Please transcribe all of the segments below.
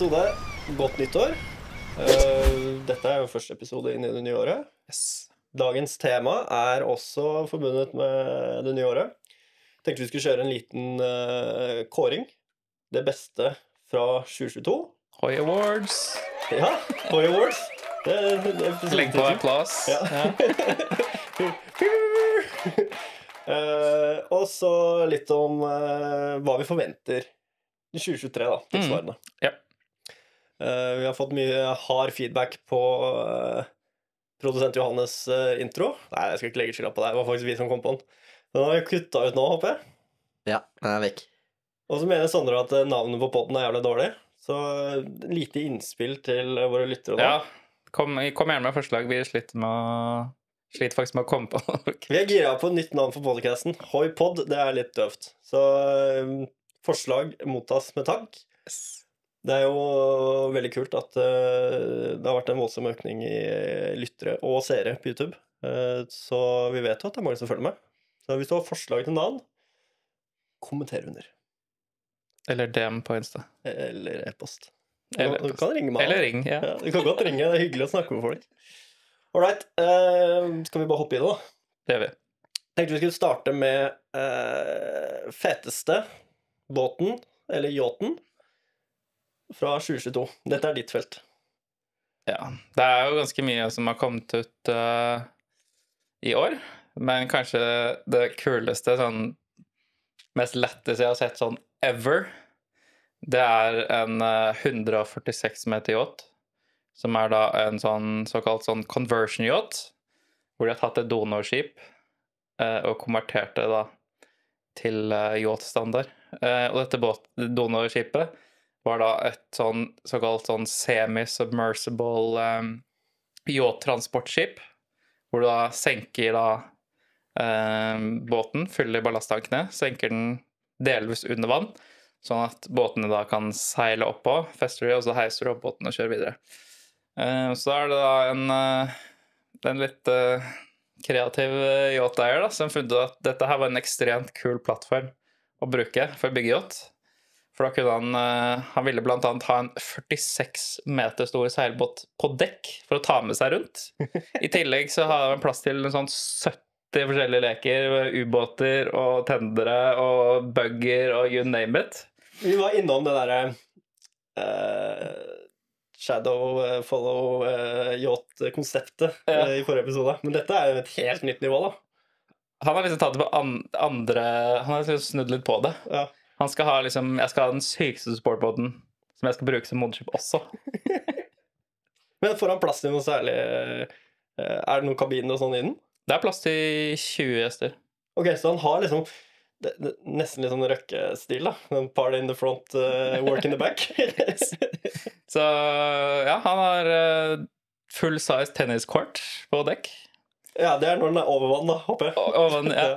Episode. Godt nyttår. Eh, dette er jo første episode inn i det nye året. Yes. Dagens tema er også forbundet med det nye året. Tenkte vi skulle kjøre en liten uh, kåring. Det beste fra 2022. Hoi Awards. Ja, Hoi Awards. Det, det, det, Legg på applaus. Ja. uh, og så litt om uh, hva vi forventer i 2023, da. Tilsvarende. Ja. Eh, vi har fått mye hard feedback på eh, produsent Johannes' eh, intro. Nei, jeg skal ikke legge skylda på deg. Det var faktisk vi som kom på den. Den har vi kutta ut nå, håper jeg. Ja, den er vekk. Og så mener Sondre at navnet på podden er jævlig dårlig. Så lite innspill til våre lyttere nå. ja. Kom, kom gjerne med forslag. Vi sliter med å Sliter faktisk med å komme på noe. Vi er gira på et nytt navn for podcasten. Hoipod, det er litt døvt. Så forslag mottas med takk. Det er jo veldig kult at eh, det har vært en voldsom økning i lyttere og seere på YouTube. Eh, så vi vet jo at det er mange som følger med. Så hvis du har forslag til navn, kommenter under. Eller DM på Insta. Eller e-post. Du Eller, kan- du kan ringe meg. eller ring. Ja. Ja, du kan godt ringe. Det er hyggelig å snakke med folk. Ålreit. eh, skal vi bare hoppe i det, da? Det gjør vi. Tenkte vi skulle starte med eh, feteste båten, eller yachten, fra 2022. Dette er ditt felt. Ja. Det er jo ganske mye som har kommet ut uh, i år. Men kanskje det kuleste, sånn mest letteste jeg har sett sånn ever, det er en uh, 146 meter yacht. Som er da en sånn såkalt sånn conversion yacht. Hvor de har tatt et donorskip uh, og konvertert det da til yacht-standard. Eh, og dette donorskipet var da et sånn såkalt sånn semi-submersible um, yacht-transportskip. Hvor du da senker da um, båten, fyller ballasttankene, senker den delvis under vann, sånn at båtene da kan seile oppå, fester de, og så heiser du opp båten og kjører videre. Uh, så er det da en, uh, en litt uh, kreativ yachteier som funnet ut at dette her var en ekstremt kul plattform å bruke for å bygge yacht. For da kunne han eh, Han ville blant annet ha en 46 meter stor seilbåt på dekk for å ta med seg rundt. I tillegg så har han plass til en sånn 70 forskjellige leker. Ubåter og tendere og bugger og you name it. Vi var innom det derre uh, Shadow uh, follow uh, yacht-konseptet Ja. i forrige episode. Men dette er jo et helt nytt nivå, da. Han har liksom tatt det på an andre Han har liksom snudd litt på det. Ja. Han skal ha liksom Jeg skal ha den sykeste sportbåten som jeg skal bruke som moderskip også. Men får han plass til noe særlig eh, Er det noen kabiner og sånn i den? Det er plass til 20 gjester. Ok, så han har liksom det, det, nesten litt sånn røkkestil, da. Party in the front, uh, work in the back. Så ja, han har uh, full size tennis court på dekk. ja, det er når den er over vann, da, håper jeg. Over vann, ja.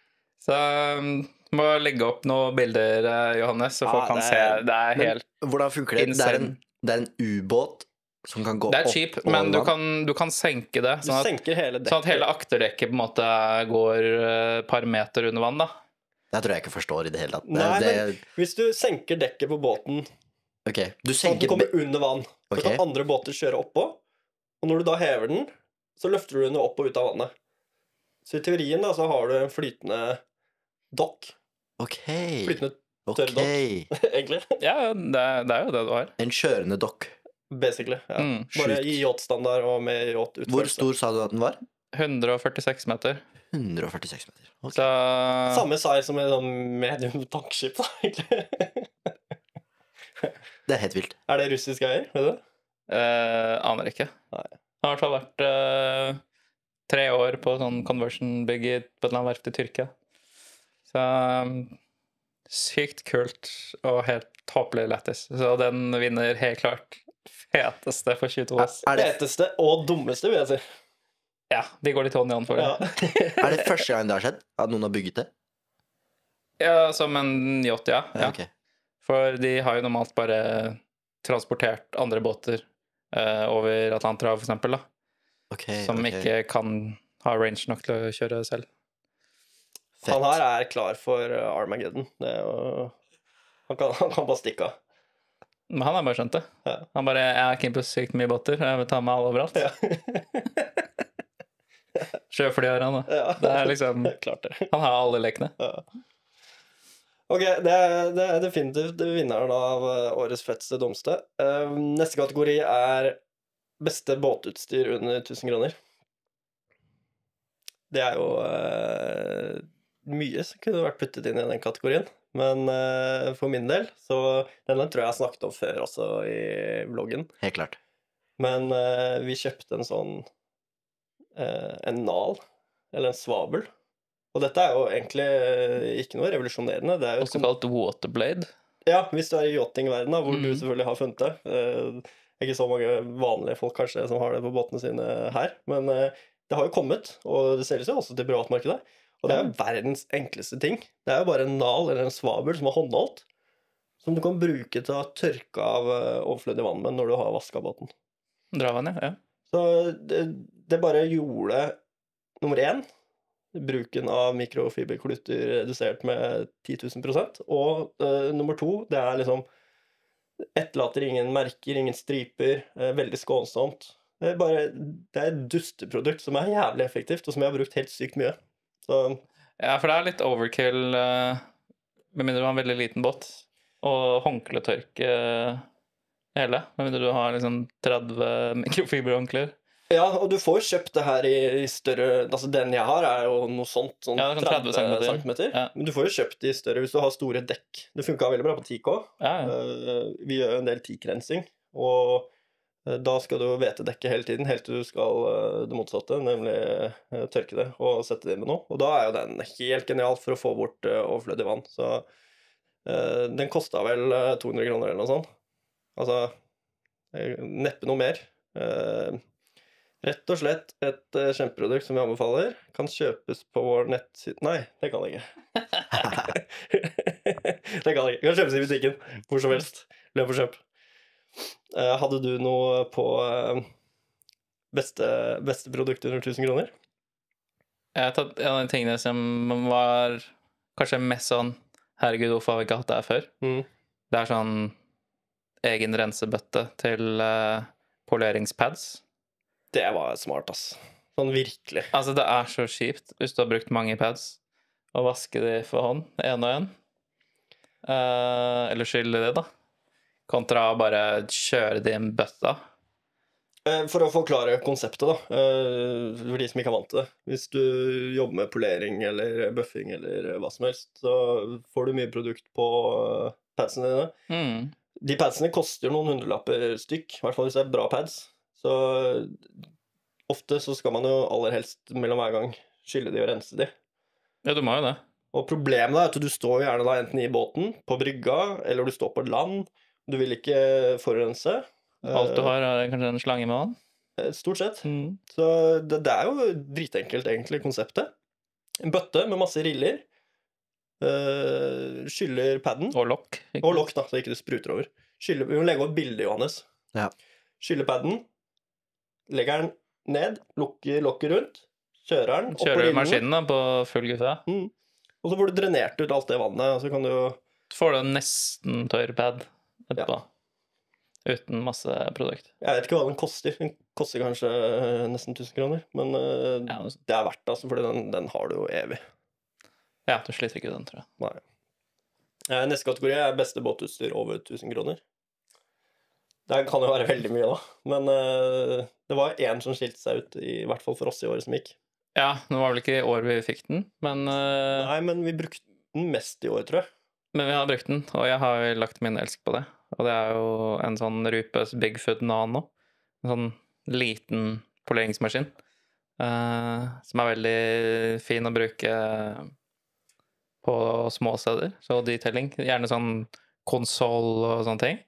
Så um, må legge opp noen bilder, eh, Johannes, så Ja, folk kan det se. Det er Men helt hvordan funker det? Det er en, det er en ubåt som kan gå opp? Det er opp cheap, men du kan, du kan senke det. Sånn at, senker hele sånn at hele akterdekket på en måte går eh, et par meter under vann, da. Det tror jeg ikke forstår i det hele tatt. Det, Nei, det, men hvis du senker dekket på båten okay. du sånn at den kommer under vann, så Ok. kan andre båter kjøre oppå, og når du da hever den, så løfter du den opp og ut av vannet. Så i teorien da, så har du en flytende dokk. Ok. Flytende, ok. tørrdokk. egentlig. Ja, det, er- det er jo det du har. En kjørende dokk. Basically. Ja. Mm, Bare sjukt. i yachtstandard og med yachtutførelse. Hvor stor sa du at den var? 146 meter. 146 meter. Okay. Så Samme size som et sånn medium tankskip, da, egentlig. Det er helt vilt. er det russisk eier? Vet du? eh, aner ikke. Nei. Det har i hvert fall vært eh, tre år på sånn conversion-bygg på et eller annet verft i Tyrkia. Så um, sykt kult og helt tåpelig lættis. Så den vinner helt klart feteste for 22 s er, det, Feteste og dummeste, vil jeg si. Ja, de går litt hånd i hånd for det. Ja. er det første gang det har skjedd? At noen har bygget det? Ja, som en yacht, ja. Ja, Okay. For de har jo normalt bare transportert andre båter eh, over Atlanterhavet, for eksempel, da. Okay, Som okay. ikke kan ha range nok til å kjøre selv. Fett. Han her er klar for uh, Armageddon. Det jo... han, kan, han kan bare stikke av. Men han har bare skjønt det. Ja. Han bare 'Jeg er keen på sykt mye båter, jeg vil ta med alle overalt'. Ja. Sjøfly har han, da. ja. Det er liksom Klart det. Han har alle lekene. Ja. Ok, det er, det er definitivt vinneren av eh, årets feteste domste. Eh, neste kategori er beste båtutstyr under 1000 kroner. Det er jo eh, mye som kunne vært puttet inn i den kategorien. Men uh, for min del, så Denne tror jeg jeg har snakket om før også i vloggen. Helt klart. Men uh, vi kjøpte en sånn uh, En nal, eller en svabel. Og dette er jo egentlig ikke noe revolusjonerende. Det er jo Også kalt waterblade. ja, hvis du er i yachtingverdenen, hvor du Mhm. selvfølgelig har funnet det. Ikke så mange vanlige folk kanskje som har det på båtene sine her, men det har jo kommet, og det selges jo også til privatmarkedet. Og det er verdens enkleste ting. Det er jo bare en nal eller en svabel som er håndholdt, som du kan bruke til å tørke av eh, overflødig vann med når du har vaska båten. Dravann, ja. ja. Så det, det bare gjorde nummer én bruken av mikrofiberklutter redusert med 10 000 Og uh, nummer to, det er liksom Etterlater ingen merker, ingen striper. Uh, veldig skånsomt. Det er bare Det er et dusteprodukt som er jævlig effektivt, og som jeg har brukt helt sykt mye. Så Ja, for det er litt overkill uh, med mindre du har en veldig liten båt. Og håndkletørke uh, hele. Med mindre du har liksom 30 mikrofiberhåndklær. Ja, og du får kjøpt det her i, i større Altså den jeg har, er jo noe sånt. Sånn Ja, det er sånn 30 centimeter. centimeter. Ja. Men du får jo kjøpt de større hvis du har store dekk. Det funka veldig bra på 10K. Ja. Eh, vi gjør jo en del teakrensing, og eh, da skal du dekket hele tiden, helt til du skal eh, det motsatte, nemlig eh, tørke det og sette det inn med noe. Og da er jo den helt genial for å få bort eh, overflødig vann. Så eh, den kosta vel eh, 200 kroner eller noe sånt. Altså eh, neppe noe mer. Eh, Rett og slett et eh, kjempeprodukt som vi anbefaler. Kan kjøpes på vår nettside Nei, det kan det ikke. det kan det ikke. Kan kjøpes i butikken hvor som helst. Løp og kjøp. Eh, hadde du noe på eh, beste, beste produkt under 1000 kroner? Jeg har tatt en av de tingene som var kanskje mest sånn Herregud, hvorfor har vi ikke hatt det her før? Mm. Det er sånn egen rensebøtte til uh, poleringspads. Det var smart, ass. Sånn virkelig. Altså, det er så kjipt hvis du har brukt mange pads, å vaske de for hånd, én og én. Uh, eller skylle de, da. Kontra å bare kjøre det i en bøtta. Eh, For å forklare konseptet, da, eh, for de som ikke er vant til det. Hvis du jobber med polering eller buffing eller hva som helst, så får du mye produkt på eh, padsene dine. Mm. De padsene koster noen hundrelapper stykk, i hvert fall hvis det er bra pads. Så ofte så skal man jo aller helst mellom hver gang skylle de og rense de. Ja, du må jo det. Og problemet er at du står gjerne da enten i båten, på brygga, eller du står på land. Du vil ikke forurense. Alt du har, er kanskje en slange med vann. Eh, Stort sett. Mm. Så det, det er jo dritenkelt, egentlig, konseptet. En bøtte med masse riller. Uh, skyller paden. Og lokk. Og lokk, da, så ikke det spruter over. Skyller, vi må legge opp bildet, Johannes. Ja. Skyller paden. Legger den ned. Lukker lokket rundt. Kjører den opp på Kjører du maskinen da, på full guffe, Og så får du drenert ut alt det vannet, og så kan du jo får du en nesten tørr pad etterpå. Uten masse produkt. Jeg vet ikke hva den koster. Den koster kanskje eh, nesten 1000 kroner. Men eh, Ja, det er verdt det, altså, for den, den har du jo evig. ja, du sliter ikke den, tror jeg. Nei. Neste kategori er beste båtutstyr over 1000 kroner. Det kan jo være veldig mye, da. Men uh, det var én som skilte seg ut, i hvert fall for oss i året som gikk. Ja, nå var vel ikke i år vi fikk den, men, uh, Nei, men vi brukte den mest i år, tror jeg. men vi har brukt den, og jeg har lagt min elsk på det. Og det er jo en sånn Rupes Bigfoot Nano. En sånn liten poleringsmaskin. eh, som er veldig fin å bruke på små steder. Så detailing. Gjerne sånn konsoll og sånne ting.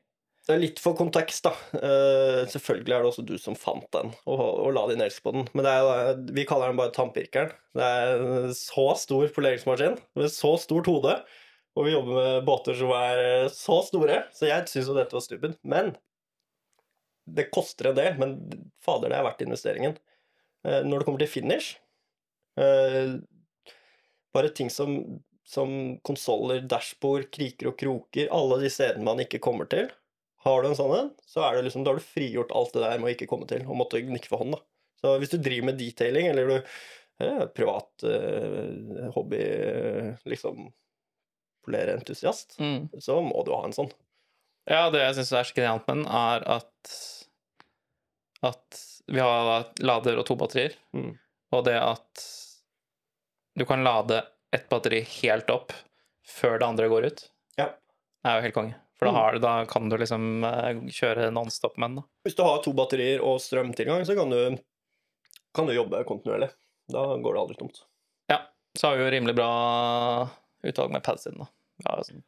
Det er litt for kontekst, da. Uh, selvfølgelig er det også du som fant den, og, og la din elsk på den. Men er, vi kaller den bare tannpirkeren. Det er en så stor poleringsmaskin med så stort hode, og vi jobber med båter som er så store, så jeg syns jo dette var stupid. Men det koster en del, men fader, det er verdt investeringen. Eh, når det kommer til finish eh, Bare ting som, som konsoller, dashbord, kriker og kroker, alle de stedene man ikke kommer til Har du en sånn en, så er det liksom, da har du frigjort alt det der med å ikke komme til og måtte nikke for hånd. da. Så hvis du driver med detailing, eller du eh, privat eh, hobby, eh, liksom polerentusiast, Mm. så må du ha en sånn. Ja, det jeg syns er så genialt med den, er at at vi har lader og to batterier, Mm. og det at du kan lade ett batteri helt opp før det andre går ut, Ja. er jo helt konge. For da, Mm. har du, da kan du liksom eh, kjøre nonstop med den. Hvis du har to batterier og strømtilgang, så kan du, kan du jobbe kontinuerlig. Da går det aldri tomt. Ja, så har vi jo rimelig bra utvalg med pads da. Ja, sånn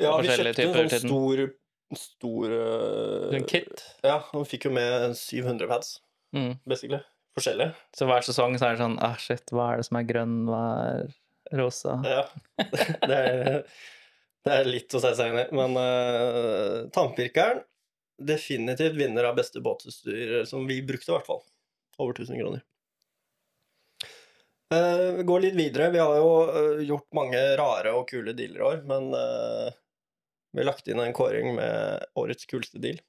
Ja, vi kjøpte en sånn stor, stor uh, En kit. Ja, han fikk jo med 700 pads, Mm. basically. Forskjellige. Så hver sesong så er det sånn ah, shit, hva er det som er grønn, hva er rosa? Ja. Det er, det er litt å si seg inn i. Men uh, tannpirkeren definitivt vinner av beste båtutstyr som vi brukte, i hvert fall. Over 1000 kroner. Eh, vi går litt videre. Vi har jo uh, gjort mange rare og kule dealer i år, men uh, vi har lagt inn en kåring med årets kuleste deal.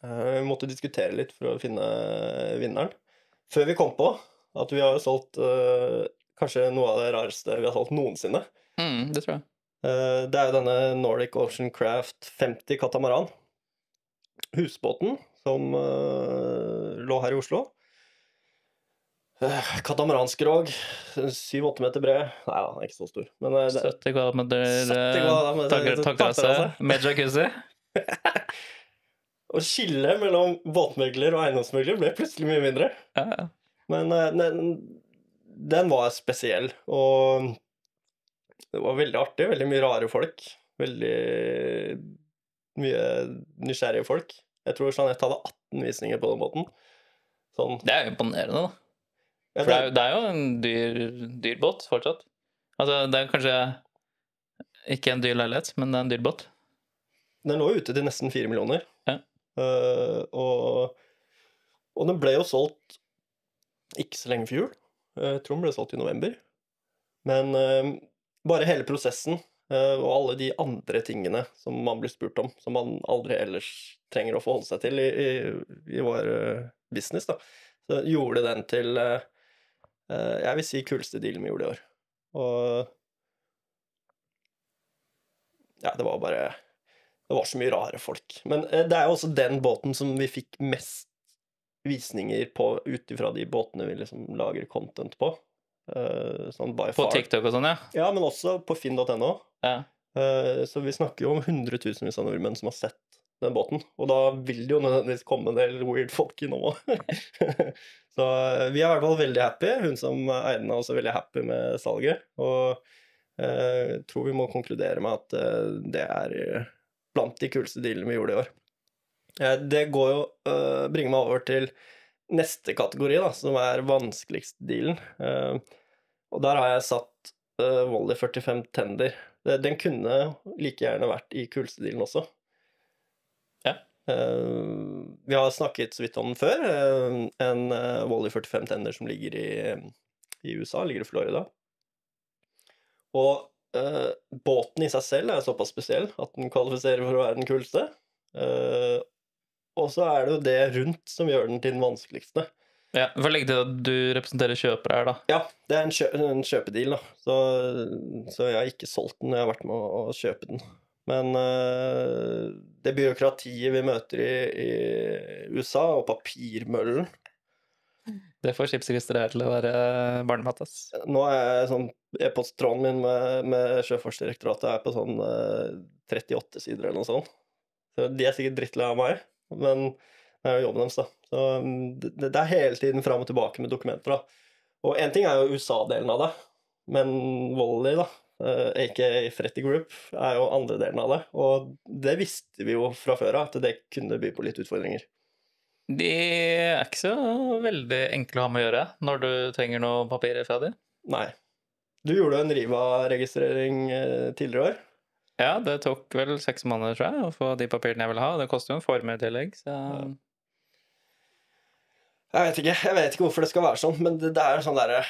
Vi måtte diskutere litt for å finne vinneren. Før vi kom på at vi har jo solgt kanskje noe av det rareste vi har solgt noensinne. Mm, det tror jeg. Det er jo denne Nordic Ocean Craft 50 katamaran. Husbåten som lå her i Oslo. Uh, Katamarannskrog, 7-8 meter bred. Nei da, ikke så stor. Men eh, det, 70 kvadratmeter 70 takterrasse med jacuzzi. å skille mellom båtmegler og eiendomsmegler ble plutselig mye mindre. Ja, ja. Men den, den var spesiell, og det var veldig artig. Veldig mye rare folk. Veldig mye nysgjerrige folk. Jeg tror Jeanette hadde 18 visninger på den båten. Sånn. Det er imponerende, da. Ja, For det er, det er jo en dyr, dyr båt fortsatt. Altså, det er kanskje ikke en dyr leilighet, men det er en dyr båt. Den lå ute til nesten 4 millioner. Ja. Uh, og, og den ble jo solgt ikke så lenge før jul. Eh, Jeg tror den ble solgt i november. Men uh, bare hele prosessen uh, og alle de andre tingene som man blir spurt om, som man aldri ellers trenger å forholde seg til i, i, i vår business, da, så gjorde den til eh, Jeg vil si kuleste dealen vi gjorde i år. Og ja, det var bare Det var så mye rare folk. Men eh, det er jo også den båten som vi fikk mest visninger på ut ifra de båtene vi liksom lager content på. Eh, sånn På. TikTok og sånn, ja. Ja, men også på finn.no. ja. Eh, Så vi snakker jo om hundretusenvis av nordmenn som har sett den båten. Og da vil det jo nødvendigvis komme en del weird folk innom òg. Så eh, vi er i hvert fall veldig happy. Hun som eide den, er også veldig happy med salget. Og eh, jeg tror vi må konkludere med at eh, det er eh, blant de kuleste dealene vi gjorde i år. Eh, Det går jo eh, bringer meg over til neste kategori, da, som er vanskeligst dealen. Eh, Og der har jeg satt Volley 45 Tender. Den kunne like gjerne vært i kuleste dealen også. Eh, vi har snakket så vidt om den før. eh, en Wally Volley 45 Tender som ligger i, i USA, ligger i Florida. Og eh, båten i seg selv er såpass spesiell at den kvalifiserer for å være den kuleste. Eh, og så er det jo det rundt som gjør den til den vanskeligste. ja. For legge til at du representerer kjøpere her, da. Ja, det er en, kjø en kjøpedeal, da. Så, så jeg har ikke solgt den, jeg har vært med å, å kjøpe den. Men eh, det byråkratiet vi møter i, i USA, og papirmøllen Det får skipsregisteret til å være barnemat, ass. Nå er sånn E-posttråden min med, med Sjøfartsdirektoratet er på sånn eh, 38 sider eller noe sånt. Så de er sikkert drittlei av meg, men det er jo jobben deres, da. Så det, det er hele tiden fram og tilbake med dokumenter, da. Og én ting er jo USA-delen av det, men Volley, da, eh, aka Fretty Group, er jo andre delen av det. Og det visste vi jo fra før av, at det kunne by på litt utfordringer. De er ikke så veldig enkle å ha med å gjøre når du trenger noe papir fra dem. Nei. Du gjorde en Riva-registrering eh, tidligere i år. Ja, det tok vel seks måneder, tror jeg, å få de papirene jeg ville ha. Det koster jo en formue i tillegg, så Jeg vet ikke jeg vet ikke hvorfor det skal være sånn, men det, det er sånn derre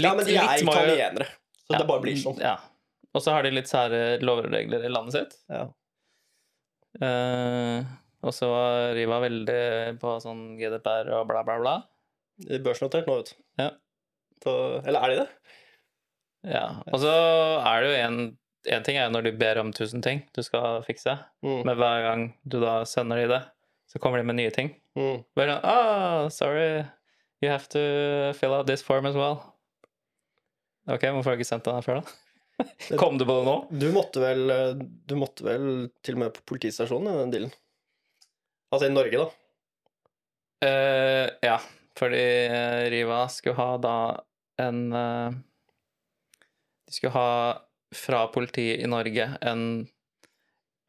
Ja, men de er italienere, så Ja, det bare blir sånn. Ja. Og så har de litt sære lover og regler i landet sitt. Ja. Uh, og så var Riva veldig på sånn GDPR og bla, bla, bla. De er Børsnotert nå, vet du. Ja. Så, eller er de det? Ja. Og så er det jo en, en ting er når de ber om tusen ting du skal fikse, Mm. men hver gang du da sender de det, så kommer de med nye ting. Mm. Bare sånn oh, sorry, you have to fill out this form as well. Ok, hvorfor har jeg ikke sendt den her før, da? Kom du på det nå? Du måtte vel eh, Du måtte vel til og med på politistasjonen i den dealen? Altså i Norge, da. Uh, ja, fordi eh, Riva skulle ha da en uh, De skulle ha fra politiet i Norge en,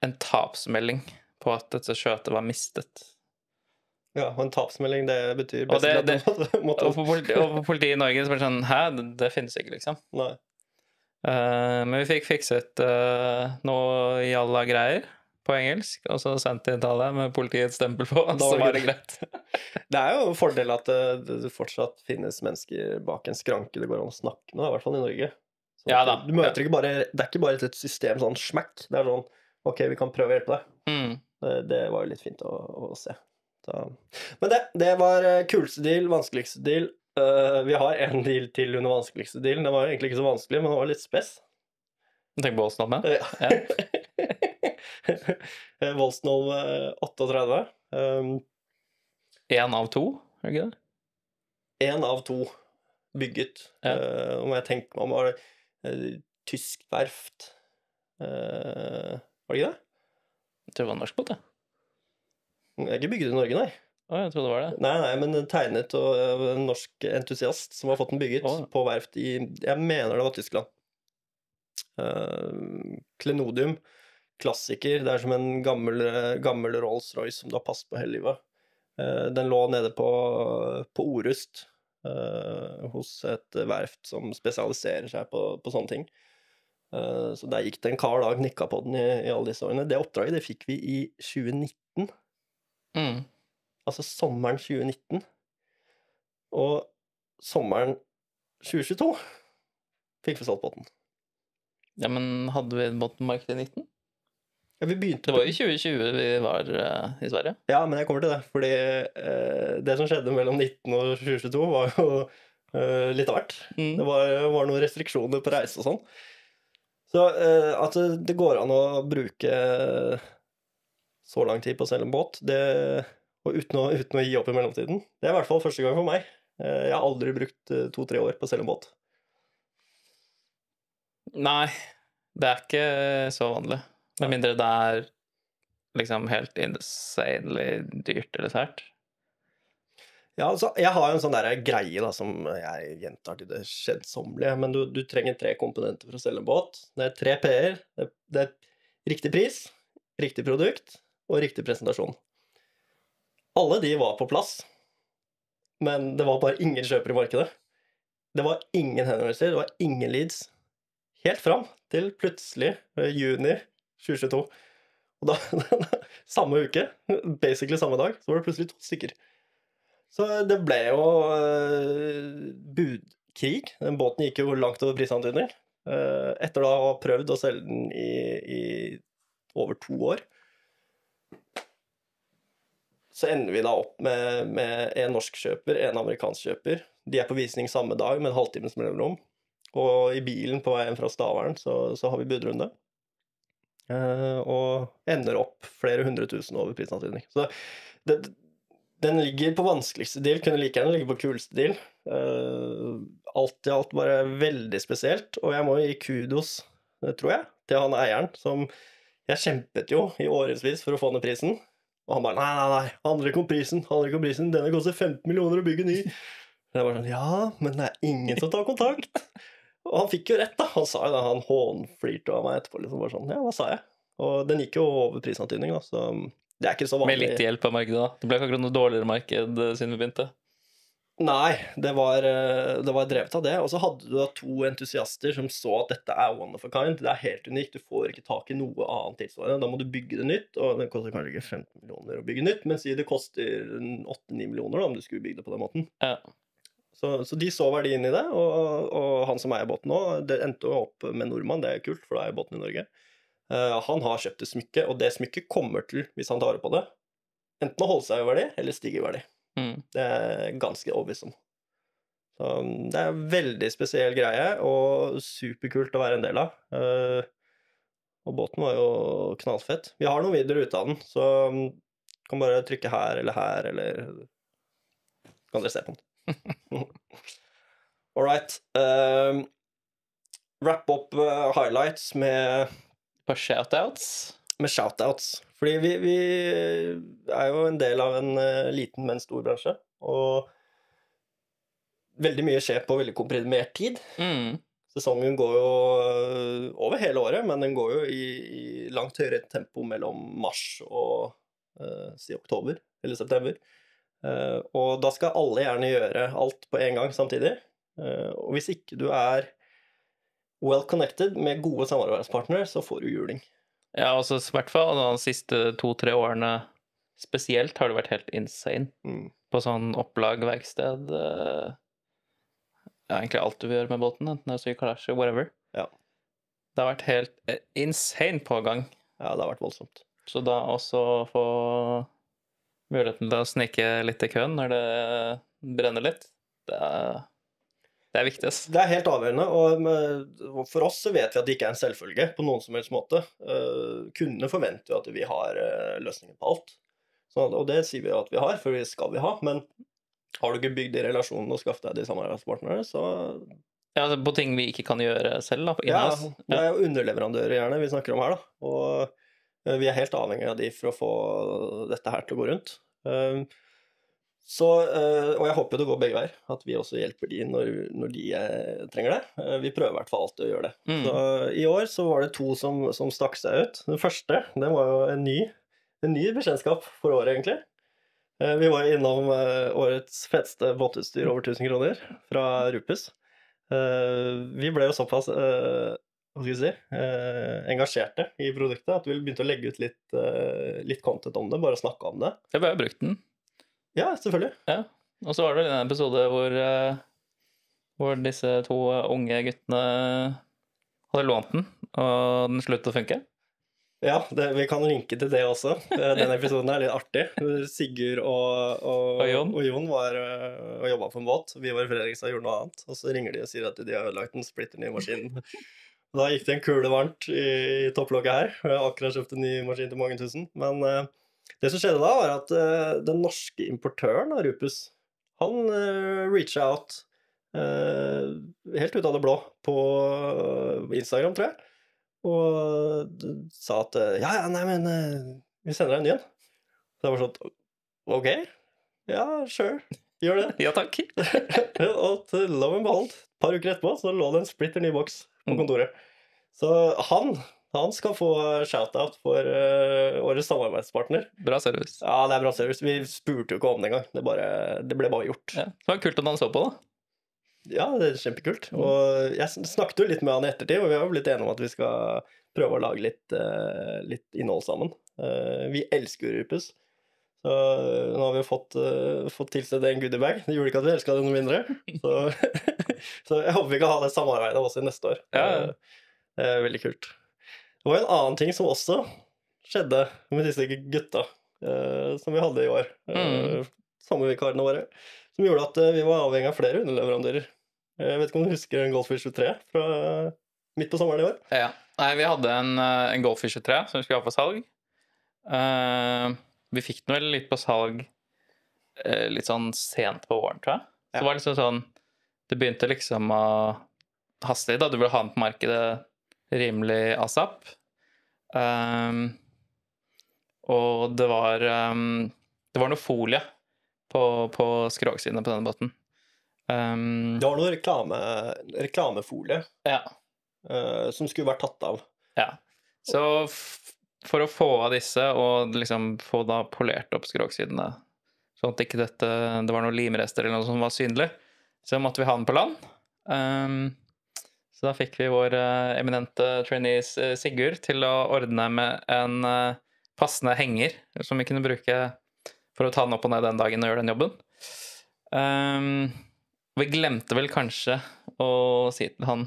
en tapsmelding på at dette skjøtet var mistet. Ja, og en tapsmelding, det betyr Og det- det, måtte, Og for, politi, og for politiet i Norge så blir det sånn Hæ, det, det finnes ikke, liksom. Nei. Uh, men vi fikk fikset uh, noe jalla greier på engelsk, og så sendt til alle med politiets stempel på, Da så var det greit. Det er jo en fordel at det, det fortsatt finnes mennesker bak en skranke det går an å snakke med, i hvert fall i Norge. Ja da. Du møter ikke bare, det er ikke bare et system sånn smekk. Det er sånn OK, vi kan prøve å hjelpe deg. Mm. Det, det var jo litt fint å, å se. Så. Men det, det var eh, kuleste deal, vanskeligste deal. Uh, vi har en deal til under vanskeligste dealen. Den var jo egentlig ikke så vanskelig, men den var litt spess. Tenk på Åsnov med. Ja. Voldsnov eh, 38. Um, av to, er det ikke det? Én av to bygget. Ja. Uh, om jeg tenker meg om, var det uh, tysk verft Uh, Var det ikke det? Jeg tror det var norsk båt, jeg. Det er ikke bygget i Norge, nei. Å, jeg trodde det var det. Nei, nei, men tegnet og eh, en norsk entusiast som har fått den bygget Å. på verft i Jeg mener det var Tyskland. Uh, Klenodium. Klassiker. Det er som en gammel, eh, gammel Rolls-Royce som du har passet på hele livet. Uh, den lå nede på, på Orust uh, hos et verft som spesialiserer seg på, på sånne ting. Så der gikk det en kar da og knikka på den i, i alle disse årene. Det oppdraget det fikk vi i 2019 Mm. altså sommeren 2019. Og sommeren 2022 fikk vi solgt båten. Ja, men hadde vi båten markedet i 19? Ja, vi begynte Det var jo i 2020 vi var uh, i Sverige. Ja, men jeg kommer til det. Fordi uh, det som skjedde mellom 19 og 2022, var jo uh, litt av hvert. Mm. Det var, var noen restriksjoner på reise og sånn. Så at det går an å bruke så lang tid på å selge en båt, det, og uten å, uten å gi opp i mellomtiden, det er i hvert fall første gang for meg. Eh, jeg har aldri brukt eh, to-tre år på å selge en båt. Nei, det er ikke så vanlig. Med mindre det er liksom helt insanely dyrt eller sært. Ja, altså, jeg har jo en sånn der greie da, som jeg gjentar til det kjedsommelige, men du, du trenger tre komponenter for å selge en båt. Det er tre P-er. Det, det er riktig pris, riktig produkt og riktig presentasjon. Alle de var på plass, men det var bare ingen kjøpere i markedet. Det var ingen henvendelser, det var ingen leads. Helt fram til plutselig eh, juni 2022. Og da, samme uke, basically samme dag, så var det plutselig to stykker. Så det ble jo eh, budkrig. Den båten gikk jo langt over prisantydning. Eh, etter da å ha prøvd å selge den i, i over to år, så ender vi da opp med, med en norsk kjøper, en amerikansk kjøper. De er på visning samme dag med en halvtimes mellomrom. Og i bilen på vei hjem fra Stavern så, så har vi budrunde. Eh, og ender opp flere hundre tusen over prisantydning. Så det, den ligger på vanskeligste deal, kunne like gjerne ligge på kuleste deal. Uh, alt i alt bare veldig spesielt, og jeg må gi kudos, det tror jeg, til han eieren som Jeg kjempet jo i årevis for å få ned prisen, og han bare Nei, nei, nei, handler ikke om prisen, handler ikke om prisen, denne koster 15 millioner å bygge ny. Og jeg bare sånn Ja, men det er ingen som tar kontakt. Og han fikk jo rett, da. Han sa jo det, han hånflirte av meg etterpå. liksom bare sånn, Ja, hva sa jeg? Og den gikk jo over prisantydning, da, så det er ikke så vanlig. Med litt hjelp av markedet, da. Det ble ikke akkurat noe dårligere marked eh, siden vi begynte. Nei, det var, eh, det var drevet av det. Og så hadde du da to entusiaster som så at dette er one of a kind. Det er helt unikt. Du får ikke tak i noe annet tilsvarende. Da må du bygge det nytt, og det koster kanskje ikke 15 millioner å bygge nytt, men si det koster 8-9 millioner da, om du skulle bygge det på den måten. Ja. Så, så de så verdien i det, og, og han som eier båten nå, det endte jo opp med nordmann, det er kult, for da er båten i Norge. Uh, han har kjøpt et smykke, og det smykket kommer til, hvis han tar på det, enten å holde seg i verdi eller stige i verdi. Mm. Det er jeg ganske overbevist om. Så um, det er en veldig spesiell greie, og superkult å være en del av. Uh, og båten var jo knallfett. Vi har noen videoer ute av den, så du kan bare trykke her eller her, eller kan dere se på den. All right. Uh, wrap opp uh, highlights med, På shoutouts. med shoutouts. Fordi vi, vi er jo en del av en uh, liten, men stor bransje. Og veldig mye skjer på veldig komprimert tid. Mm. Sesongen går jo øh, over hele året, men den går jo i, i langt høyere tempo mellom mars og uh, si oktober eller september. Uh, og da skal alle gjerne gjøre alt på en gang samtidig. Uh, og hvis ikke du er well connected med gode samarbeidspartnere, så får du juling. Ja, altså i hvert fall de siste to-tre årene spesielt har det vært helt insane. Mm. På sånn opplag, verksted eh, Ja, egentlig alt du vil gjøre med båten, enten det er sykkelasje, whatever. Ja. Det har vært helt eh, insane pågang. Ja, det har vært voldsomt. Så da også få muligheten til å snike litt i køen når det brenner litt, det er, det er viktig. Det er helt avgjørende, og for oss så vet vi at det ikke er en selvfølge på noen som helst måte. Uh, kundene forventer jo at vi har løsningen på alt. Så, og det sier vi jo at vi har, for det skal vi ha. Men har du ikke bygd de relasjonene og skaffet deg de samarbeidspartnerne, så Ja, altså, på ting vi ikke kan gjøre selv, da. Ja, in-house. det er jo underleverandører gjerne vi snakker om her, da. Og uh, vi er helt avhengig av de for å få dette her til å gå rundt. Så, uh, og jeg håper det går begge veier, at vi også hjelper de når, når de eh, trenger det. Uh, vi prøver i hvert fall alltid å gjøre det. Mm. Så I år så var det to som, som stakk seg ut. Den første den var jo en ny, en ny bekjentskap for året, egentlig. Vi var innom årets feteste båtutstyr over 1000 kroner fra Rupus. Vi ble jo såpass hva skal vi si, engasjerte i produktet at vi begynte å legge ut litt, litt content om det, bare snakke om det. Jeg bare brukte den. Ja, selvfølgelig. Og så var det vel en episode hvor, eh, hvor disse to unge guttene hadde lånt den, og den sluttet å funke. Ja, det, vi kan linke til det også. Den episoden er litt artig. Sigurd og, og, Og Jon. og Jon var eh, og jobba på en båt. Vi var i Fredrikstad og gjorde noe annet. Og så ringer de og sier at de har ødelagt en splitter ny maskin. Da gikk det en kule varmt i, i topplokket her. Jeg har akkurat kjøpt en ny maskin til mange tusen. Men eh, det som skjedde da, var at uh, den norske importøren av Rupus, han uh, reacha out uh, helt ut av det blå på Instagram, tror jeg. Og sa at eh, ja, ja, nei, men eh, vi sender deg en ny en. Så jeg var sånn OK. Ja, sure. Gjør det. Ja takk. og til love and behold, et par uker etterpå så lå det en splitter ny boks på Mm. kontoret. Så han, han skal få shout-out for uh, årets samarbeidspartner. Bra service. Ja, det er bra service. Vi spurte jo ikke om det engang. Det, bare, det ble bare gjort. Ja. Det var kult at han så på, da. Ja, det er kjempekult. Og jeg snakket jo litt med han i ettertid, og vi har jo blitt enige om at vi skal prøve å lage litt, uh, litt innhold sammen. Uh, vi elsker Rupus. Så nå har vi jo fått, uh, fått tilsendt en goodiebag. Det gjorde ikke at vi elska det noe mindre. Så, så jeg håper vi kan ha det samarbeidet også i neste år. Ja, Det er veldig kult. Det var en annen ting som også skjedde med disse gutta uh, som vi hadde i år. Uh, Mm. Sommervikarene våre. Som gjorde at eh, vi var avhengig av flere underleverandører. Jeg vet ikke om du husker en Goldfish 23 fra midt på sommeren i år? Ja. Nei, vi hadde en, eh, en Goldfish 23 som vi skulle ha på salg. Uh, vi fikk den vel litt på salg uh, litt sånn sent på våren, tror jeg. Så Ja. det var liksom sånn Det begynte liksom å haste litt, da. Du ville ha den på markedet rimelig asap. Um, og det var um, Det var noe folie på, på skrogsidene på denne båten. Um, Det var noe reklame, reklamefolie ja. uh, som skulle vært tatt av. Ja. Så for å få av disse, og liksom få da polert opp skrogsidene, sånn at ikke dette, det var noen limrester eller noe som var synlig, så måtte vi ha den på land. Ehm, så da fikk vi vår eh, eminente trainee eh, Sigurd til å ordne med en eh, passende henger som vi kunne bruke for å ta den opp og ned den dagen og gjøre den jobben. Um, vi glemte vel kanskje å si til han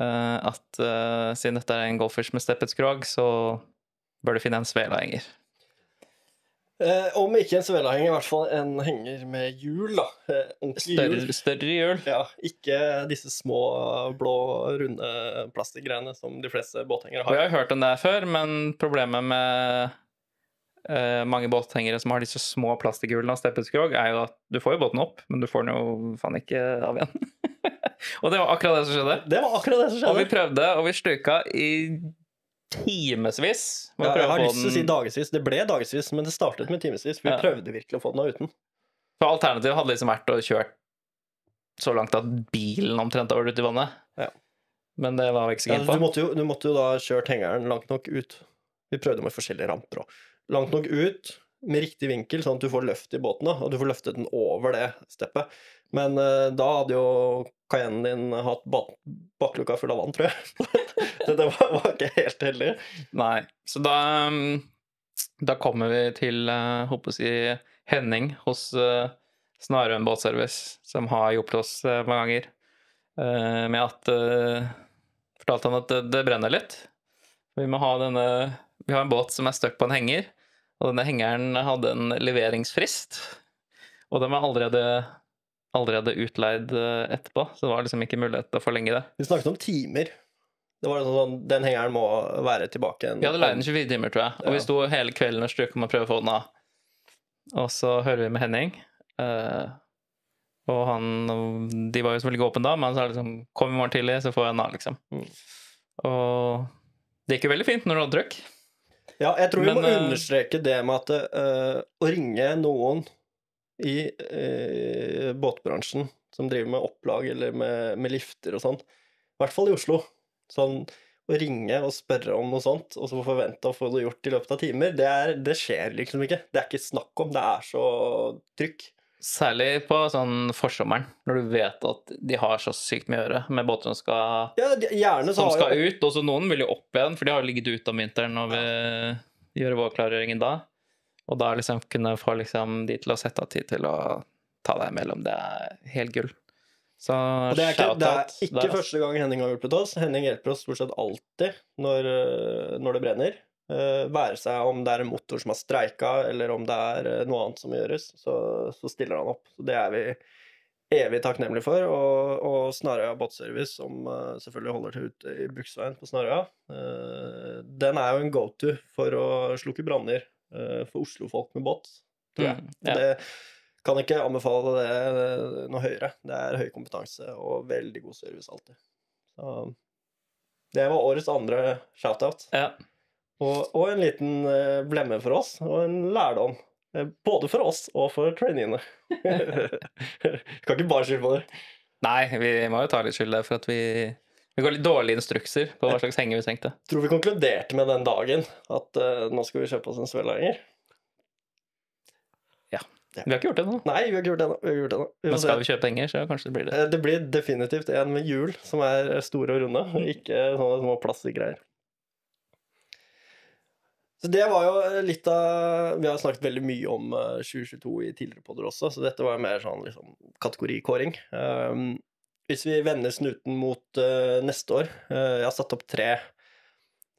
uh, at uh, siden dette er en goldfish med steppet skrog, så bør du finne en svelehenger. Eh, om ikke en svelehenger, i hvert fall en henger med hjul, da. Eh, ordentlig hjul. Større, større hjul. Ja, ikke disse små, blå, runde plastikkgreiene som de fleste båthengere har. Vi har hørt om det før, men problemet med eh, mange båthengere som har disse små plastikkhjulene av steppeskrog, er jo at du får jo båten opp, men du får den jo faen ikke av igjen. og det var akkurat det som skjedde. Det var akkurat det som skjedde. Og vi prøvde, og vi stuka i timevis. Ja, jeg har lyst til å si dagevis. Det ble dagevis, men det startet med timevis. Vi Ja. prøvde virkelig å få den av uten. For alternativet hadde liksom vært å kjøre så langt at bilen omtrent var ute i vannet. Ja. Men det var vi ikke så Ja, keen du, måtte jo, du måtte jo da kjørt hengeren langt nok ut. Vi prøvde med forskjellige ramper òg. Langt nok ut med riktig vinkel, sånn at du får løft i båten, da, og du får løftet den over det steppet. Men uh, da hadde jo Cayennen din hatt bak bakluka full av vann, tror jeg. Så det var, var ikke helt heldig. Nei. Så da, um, da kommer vi til håper å si Henning hos uh, Snarøen båtservice, som har hjulpet oss uh, mange ganger uh, med at uh, Fortalte han at det, det brenner litt. Vi må ha denne Vi har en båt som er stuck på en henger, og denne hengeren hadde en leveringsfrist. Og den var allerede allerede utleid etterpå, så det var liksom ikke mulighet til å forlenge det. Vi snakket om timer. Det var sånn, sånn Den hengeren må være tilbake en Vi hadde leid den 24 timer, tror jeg. Og vi Ja. sto hele kvelden og strøk om å prøve å få den av. Og så hører vi med Henning. Uh, og han De var jo selvfølgelig åpne da, men han sa liksom Kom i morgen tidlig, så får jeg den av, liksom. Mm. Og det gikk jo veldig fint når du hadde trøkk. Ja, jeg tror vi Men, må uh, understreke det med at uh, å ringe noen i båtbransjen som driver med opplag eller med, med lifter og sånn, i hvert fall i Oslo Sånn å ringe og spørre om noe sånt, og så forvente å få det gjort i løpet av timer, det, er, det skjer liksom ikke. Det er ikke snakk om. Det er så trykk. Særlig på sånn forsommeren, når du vet at de har så sykt mye å gjøre med båter som skal, Ja, de- som skal jo ut. Og så noen vil jo opp igjen, for de har ligget ute om vinteren vil vi gjøre vårklargjøringen da. Og da liksom kunne få liksom de til å sette av tid til å ta deg imellom, det er helt gull. Så Og det er ikke, det er ikke der, første gang Henning har hjulpet oss. Henning hjelper oss stort sett alltid når, øh, når det brenner. Uh, være seg om det er en motor som har streika, eller om det er øh, noe annet som gjøres, så, så stiller han opp. Så det er vi evig takknemlige for. Og, og Snarøya båtservice, som uh, selvfølgelig holder til ute i Bruksveien på Snarøya, uh, den er jo en go-to for å slukke branner for Oslo-folk med båt. Mm, ja. Det kan ikke anbefale det noe høyere. Det er høy kompetanse og veldig god service alltid. Så det var årets andre shoutout. Ja. Og, og en liten eh, blemme for oss, og en lærdom. Eh, Både for oss og for traineene. kan ikke bare skylde på det. Nei, vi må jo ta litt skyld der for at vi vi ga litt dårlige instrukser på hva slags henger vi trengte. Tror vi konkluderte med den dagen at uh, nå skal vi kjøpe oss en svellhenger. Vi har ikke gjort det ennå. Nei, vi har ikke gjort det ennå. Vi har ikke gjort det ennå. Vi Men se. skal vi kjøpe penger, så kanskje det blir det. Eh, Det blir definitivt en med hjul som er store og runde, ikke sånne små plastgreier. Så det var jo litt av Vi har snakket veldig mye om eh, 2022 i tidligere podder også, så dette var mer sånn liksom, kategorikåring. Um, hvis vi vender snuten mot uh, neste år uh, Jeg har satt opp tre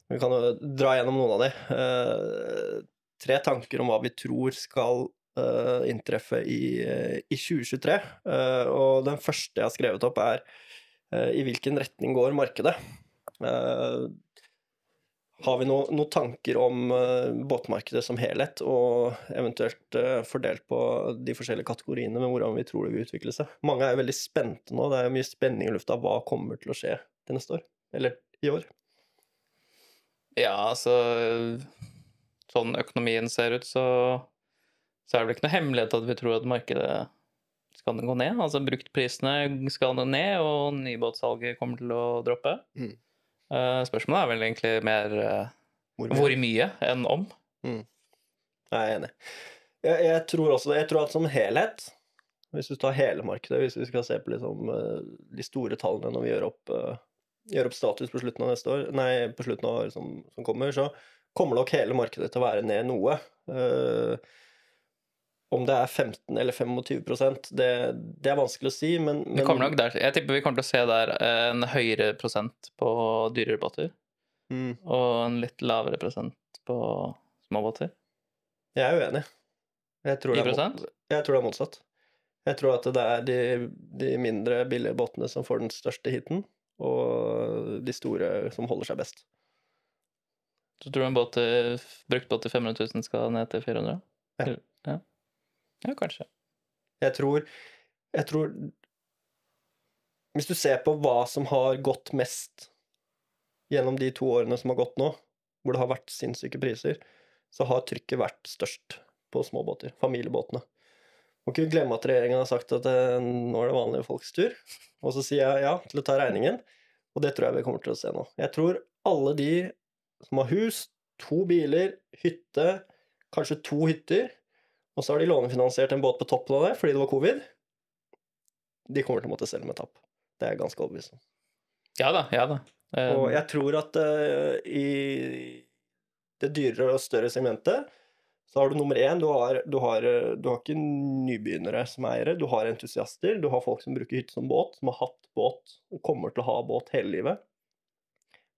Vi kan jo dra gjennom noen av de. Uh, tre tanker om hva vi tror skal eh, inntreffe i, eh, i 2023. Eh, og den første jeg har skrevet opp, er i hvilken retning går markedet? Har vi noen tanker om båtmarkedet som helhet, og eventuelt fordelt på de forskjellige kategoriene med hvordan vi tror det vil utvikle seg? Mange er jo veldig spente nå. Det er mye spenning i lufta. Hva kommer til å skje til neste år? Eller i år? Ja, altså Sånn økonomien ser ut, så, så er det vel ikke noe hemmelighet at vi tror at markedet skal gå ned. Altså bruktprisene skal ned, og nybåtsalget kommer til å droppe. Mm. Uh, spørsmålet er vel egentlig mer uh, Hvor hvor mye enn om. Jeg er enig. Jeg, jeg tror også det. Jeg tror at som helhet, hvis du tar hele markedet, hvis vi skal se på liksom, eh, de store tallene når vi gjør opp, uh, gjør opp status på slutten av neste år, nei, på slutten av året som, som kommer, så kommer nok hele markedet til å være ned noe. Eh, Om det er 15 eller 25 det, det er vanskelig å si, men, men kommer nok der. Jeg tipper vi kommer til å se der eh, en høyere prosent på dyrere båter, mm, og en litt lavere prosent på små båter. Jeg er uenig. Jeg tror, det er, jeg tror det er motsatt. Jeg tror at det er de, de mindre, billige båtene som får den største hiten, og de store som holder seg best. Så tror du en båt til, brukt båt til 500 000 skal ned til 400? Ja. ja. Ja, kanskje. Jeg tror, jeg tror Hvis du ser på hva som har gått mest gjennom de to årene som har gått nå, hvor det har vært sinnssyke priser, så har trykket vært størst på småbåter. Familiebåtene. Må ikke glemme at regjeringen har sagt at eh, nå er det vanlige folks tur. Og så sier jeg ja til å ta regningen, og det tror jeg vi kommer til å se nå. Jeg tror alle de som har hus, to biler, hytte, kanskje to hytter, og så har de lånefinansiert en båt på toppen av det fordi det var covid. De kommer til å måtte selge med tap. Det er jeg ganske overbevist om. Ja da, ja da. Um... Og jeg tror at uh, i det dyrere og større segmentet så har du nummer én du har, du, har, du har ikke nybegynnere som eiere, du har entusiaster. Du har folk som bruker hytte som båt, som har hatt båt og kommer til å ha båt hele livet.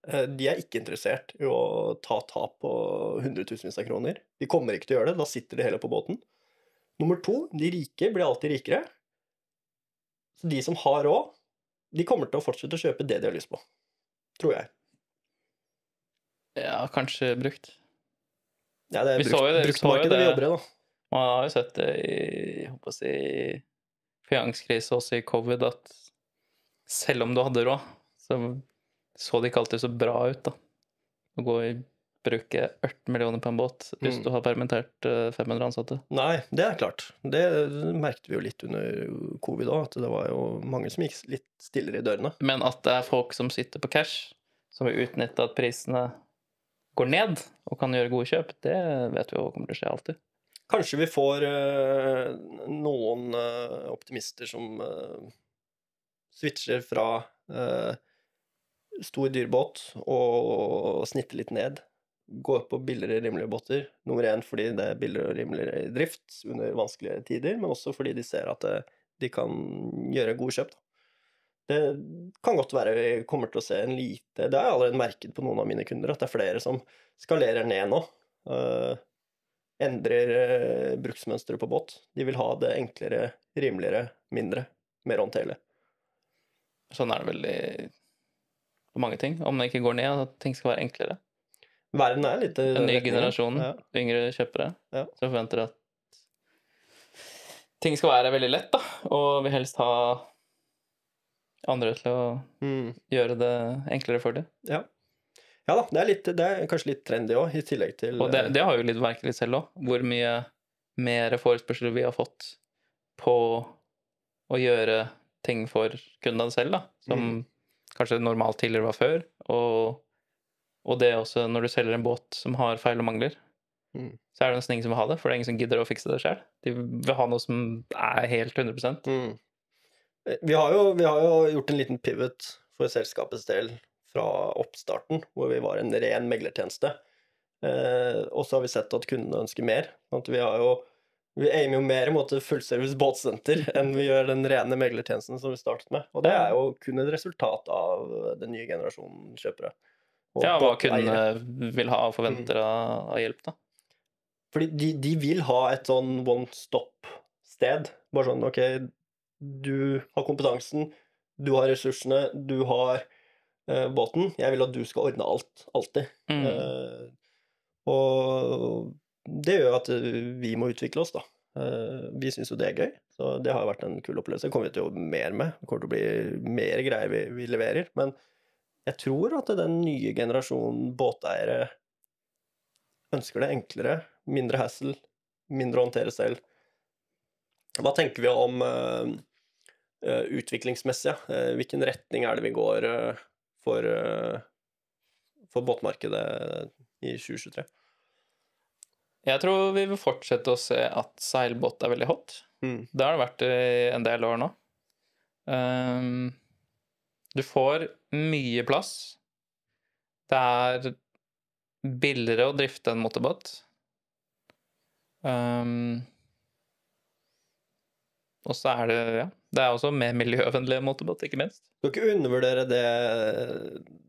Eh, De er ikke interessert i å ta tap på hundretusenvis av kroner. De kommer ikke til å gjøre det. Da sitter de heller på båten. Nummer to, de rike blir alltid rikere. Så de som har råd, de kommer til å fortsette å kjøpe det de har lyst på. Tror jeg. ja, kanskje brukt. Ja, det er Vi jo det- vi bruktmarkedet vi det. jobber i, da. Man har jo sett det i jeg håper å si, finanskrise, også i covid, at selv om du hadde råd, så så det ikke alltid så bra ut, da. Å gå i bruke 18 millioner på en båt hvis Mm. du har permittert eh, 500 ansatte. Nei, det er klart. Det merket vi jo litt under covid òg, at det var jo mange som gikk litt stillere i dørene. Men at det er folk som sitter på cash, som vil utnytte at prisene går ned, og kan gjøre gode kjøp, det vet vi jo kommer til å skje alltid. Kanskje vi får eh, noen eh, optimister som eh, switcher fra stor dyrbåt og snitte litt ned. Gå på billigere, rimelige båter. Nummer én fordi det er billigere og rimeligere i drift under vanskelige tider, men også fordi de ser at eh, de kan gjøre gode kjøp. Det kan godt være vi kommer til å se en lite Det har jeg allerede merket på noen av mine kunder, at det er flere som skalerer ned nå. eh, endrer uh, bruksmønsteret på båt. De vil ha det enklere, rimeligere, mindre, mer håndterlig. Sånn er det vel i på mange ting. Om det ikke går ned, at ting skal være enklere. Verden er litt En ny generasjon, Ja. yngre kjøpere, Ja. som forventer at ting skal være veldig lett, da, og vil helst ha andre til å Mm. gjøre det enklere for dem. Ja. ja da, det er, litt, det er kanskje litt trendy òg, i tillegg til Og det, eh, det har jo litt merkelig selv òg, hvor mye mer forespørsel vi har fått på å gjøre ting for kundene selv, da, som Mm. Kanskje normalt tidligere var før. Og, og det også når du selger en båt som har feil og mangler, Mm. så er det nesten ingen som vil ha det, for det er ingen som gidder å fikse det sjøl. De vil ha noe som er helt 100 Mm. Eh, Vi har, jo, vi har jo gjort en liten pivot for selskapets del fra oppstarten, hvor vi var en ren meglertjeneste. Eh, og så har vi sett at kundene ønsker mer. At vi, har jo, vi aimer jo mer mot fullservice båtsenter enn vi gjør den rene meglertjenesten som vi startet med. Og det er jo kun et resultat av den nye generasjonen kjøpere. Ja, hva kundene vil ha og Mm. forventer av, av hjelp, da. Fordi de, de vil ha et sånn one stop-sted. Bare sånn OK, du har kompetansen, du har ressursene, du har uh, båten. Jeg vil at du skal ordne alt. Alltid. Mm. Uh, og det gjør at vi må utvikle oss, da. Eh, vi syns jo det er gøy, så det har vært en kul opplevelse. Det kommer vi til å jobbe mer med. Det kommer til å bli mer greier vi, vi leverer. Men jeg tror at den nye generasjonen båteiere ønsker det enklere, mindre hassle, mindre å håndtere selv. Hva tenker vi om uh, uh, utviklingsmessig? Eh, hvilken retning er det vi går eh, for, eh, for båtmarkedet i 2023? Jeg tror vi vil fortsette å se at seilbåt er veldig hot. Mm. Det har det vært i en del år nå. Um, du får mye plass. Det er billigere å drifte en motorbåt. Ehm, Og så er det ja, det er også mer miljøvennlig motorbåt, ikke minst. Du kan ikke undervurdere det,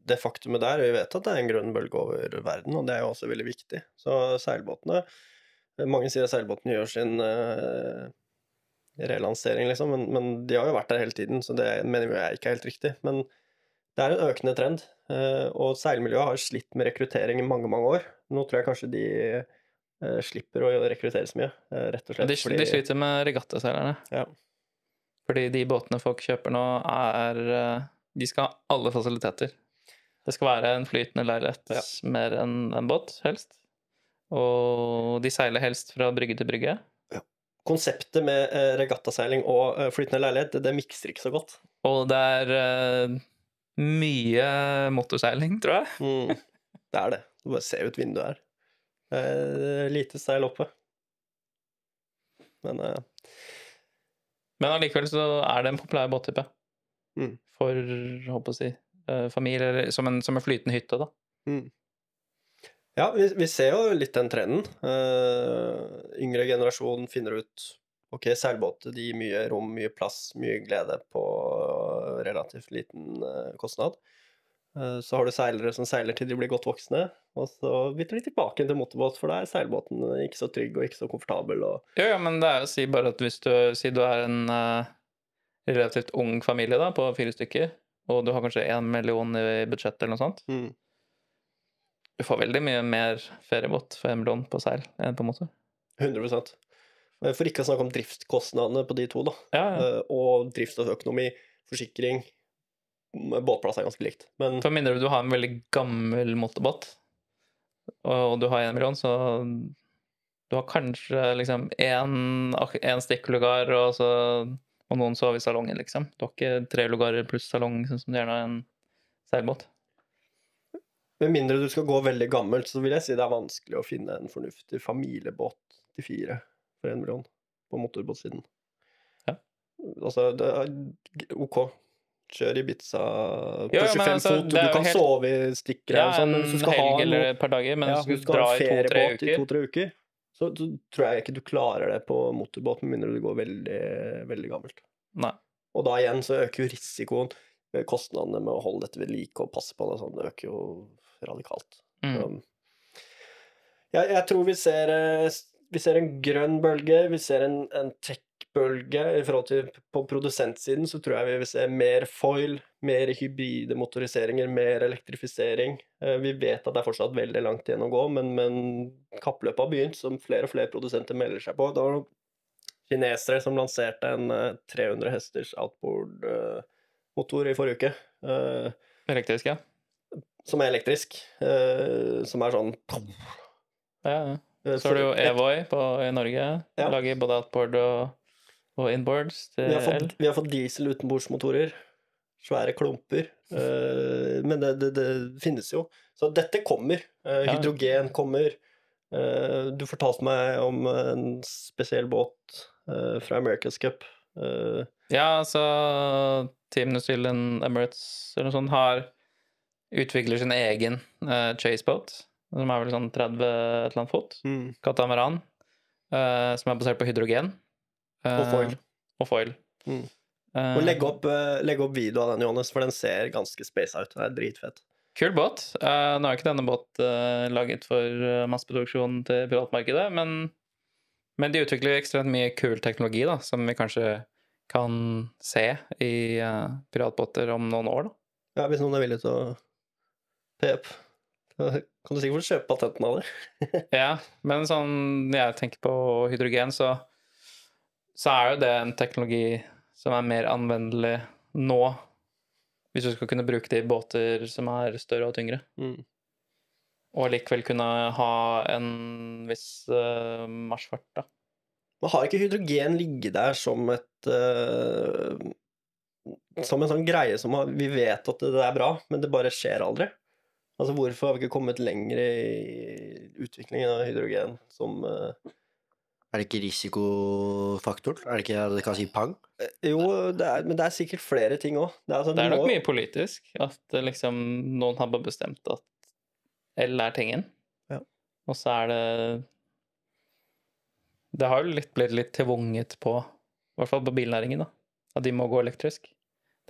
det faktumet der. Vi vet at det er en grønn bølge over verden, og det er jo også veldig viktig. Så seilbåtene Mange sier at seilbåtene gjør sin uh, relansering, liksom, men, men, de har jo vært der hele tiden, så det mener jeg ikke er helt riktig. Men det er en økende trend, uh, og seilmiljøet har slitt med rekruttering i mange, mange år. Nå tror jeg kanskje de uh, slipper å rekruttere så mye, rett og slett. De, fordi... de sliter med regattaseilerne. Ja. Fordi de båtene folk kjøper nå, er De skal ha alle fasiliteter. Det skal være en flytende leilighet ja. mer enn en båt, helst. Og de seiler helst fra brygge til brygge. Ja. Konseptet med eh, regattaseiling og eh, flytende leilighet, det, det mikser ikke så godt. Og det er mye motorseiling, tror jeg. Mm, det er det. Du bare ser ut vinduet her. Uh, lite seil oppe. Men uh, Men allikevel så er det en populær båttype. Mm. For, håper å si, familier, som en, som en flytende hytte, da. Mm. Ja, vi, vi, ser jo litt den trenden. Uh, yngre generasjon finner ut ok, seilbåter de gir mye rom, mye plass, mye glede på relativt liten uh, kostnad. Uh, så har du seilere som seiler til de blir godt voksne, og så bytter de tilbake til motorbåt, for da er seilbåten ikke så trygg og ikke så komfortabel. Og... Ja, ja, men det er å si bare at hvis du, si du er en relativt ung familie da, på fire stykker, og du har kanskje én million i budsjettet eller noe sånt, mm du får veldig mye mer feriebåt for en million på seil enn på motor. 100 For ikke å snakke om driftskostnadene på de to, da. Ja, ja. Uh, og driftsøkonomi, forsikring Båtplass er ganske likt, men For mindre du har en veldig gammel motorbåt, og du har én million, så du har kanskje liksom én stikklugar og, så, og noen sover i salongen, liksom. Du har ikke tre lugarer pluss salong, sånn som det gjerne er en seilbåt. Med mindre du skal gå veldig gammelt, så vil jeg si det er vanskelig å finne en fornuftig familiebåt til fire for én million på motorbåtsiden. Ja. Altså, det er OK. Kjør Ibiza på ja, 25 altså, fot, du kan helt... sove i stikker ja, sånn, men hvis du skal ha eller et par dager, men ja, hvis du skal dra i to-tre uker, to, tre uker så, så, tror jeg ikke du klarer det på motorbåt, med mindre du går veldig, veldig gammelt. Nei. Og da igjen så øker jo risikoen, kostnadene med å holde dette ved like og passe på det sånn, det øker jo radikalt. Mm. Så, jeg, jeg, tror vi ser, eh, vi ser, en grønn bølge, vi ser en, en tech-bølge. I forhold til på produsentsiden så tror jeg vi vil se mer foil, mer hybride motoriseringer, mer elektrifisering. Eh, vi vet at det er fortsatt veldig langt igjen å gå, men, men kappløpet har begynt, som flere og flere produsenter melder seg på. Det var noen kinesere som lanserte en 300 eh, hesters outboard-motor i forrige uke. Elektrisk, ja som er elektrisk. Som er sånn Ja, ja. Eh, så har du jo Evoy på, i Norge. Ja. Lager både outboard og, og inboards til vi har fått, Vi har fått diesel utenbordsmotorer. Svære klumper. Uh, men det, det, det, finnes jo. Så dette kommer. Uh, hydrogen kommer. Uh, du fortalte meg om en spesiell båt fra America's Cup. ja, altså Team New Zealand Emirates eller noe sånt har utvikler sin egen uh, chaseboat, som er vel sånn 30 et eller annet fot. Mm. Katamaran, som er basert på hydrogen. Og foil. Og foil. Mm. og legg opp, legg opp, video av den, Johannes, for den ser ganske space out. Den er dritfett. Kul båt. nå er ikke denne båt laget for masseproduksjon til piratmarkedet, men, men, de utvikler ekstremt mye kul teknologi da, som vi kanskje kan se i piratbåter om noen år. da. Ja, hvis noen er villig til å Pep. Kan du sikkert få kjøpe patenten av det. ja, men sånn jeg tenker på hydrogen, så, så er jo det en teknologi som er mer anvendelig nå, hvis du skal kunne bruke det i båter som er større og tyngre. Mm. Og likevel kunne ha en viss uh, marsjfart, da. Men har ikke hydrogen ligget der som et uh, Som en sånn greie som har, vi vet at det er bra, men det bare skjer aldri? Altså, hvorfor har vi ikke kommet lenger i utviklingen av hydrogen som uh... Er det ikke risikofaktor? Er det ikke det kan si pang? Eh, jo, det er, men det er sikkert flere ting òg. Det, er, altså, det er nok må... mye politisk. At liksom, noen har bare bestemt at el er tingen. Ja. Og så er det Det har jo litt, blitt litt tvunget på I hvert fall på bilnæringen, da. At de må gå elektrisk.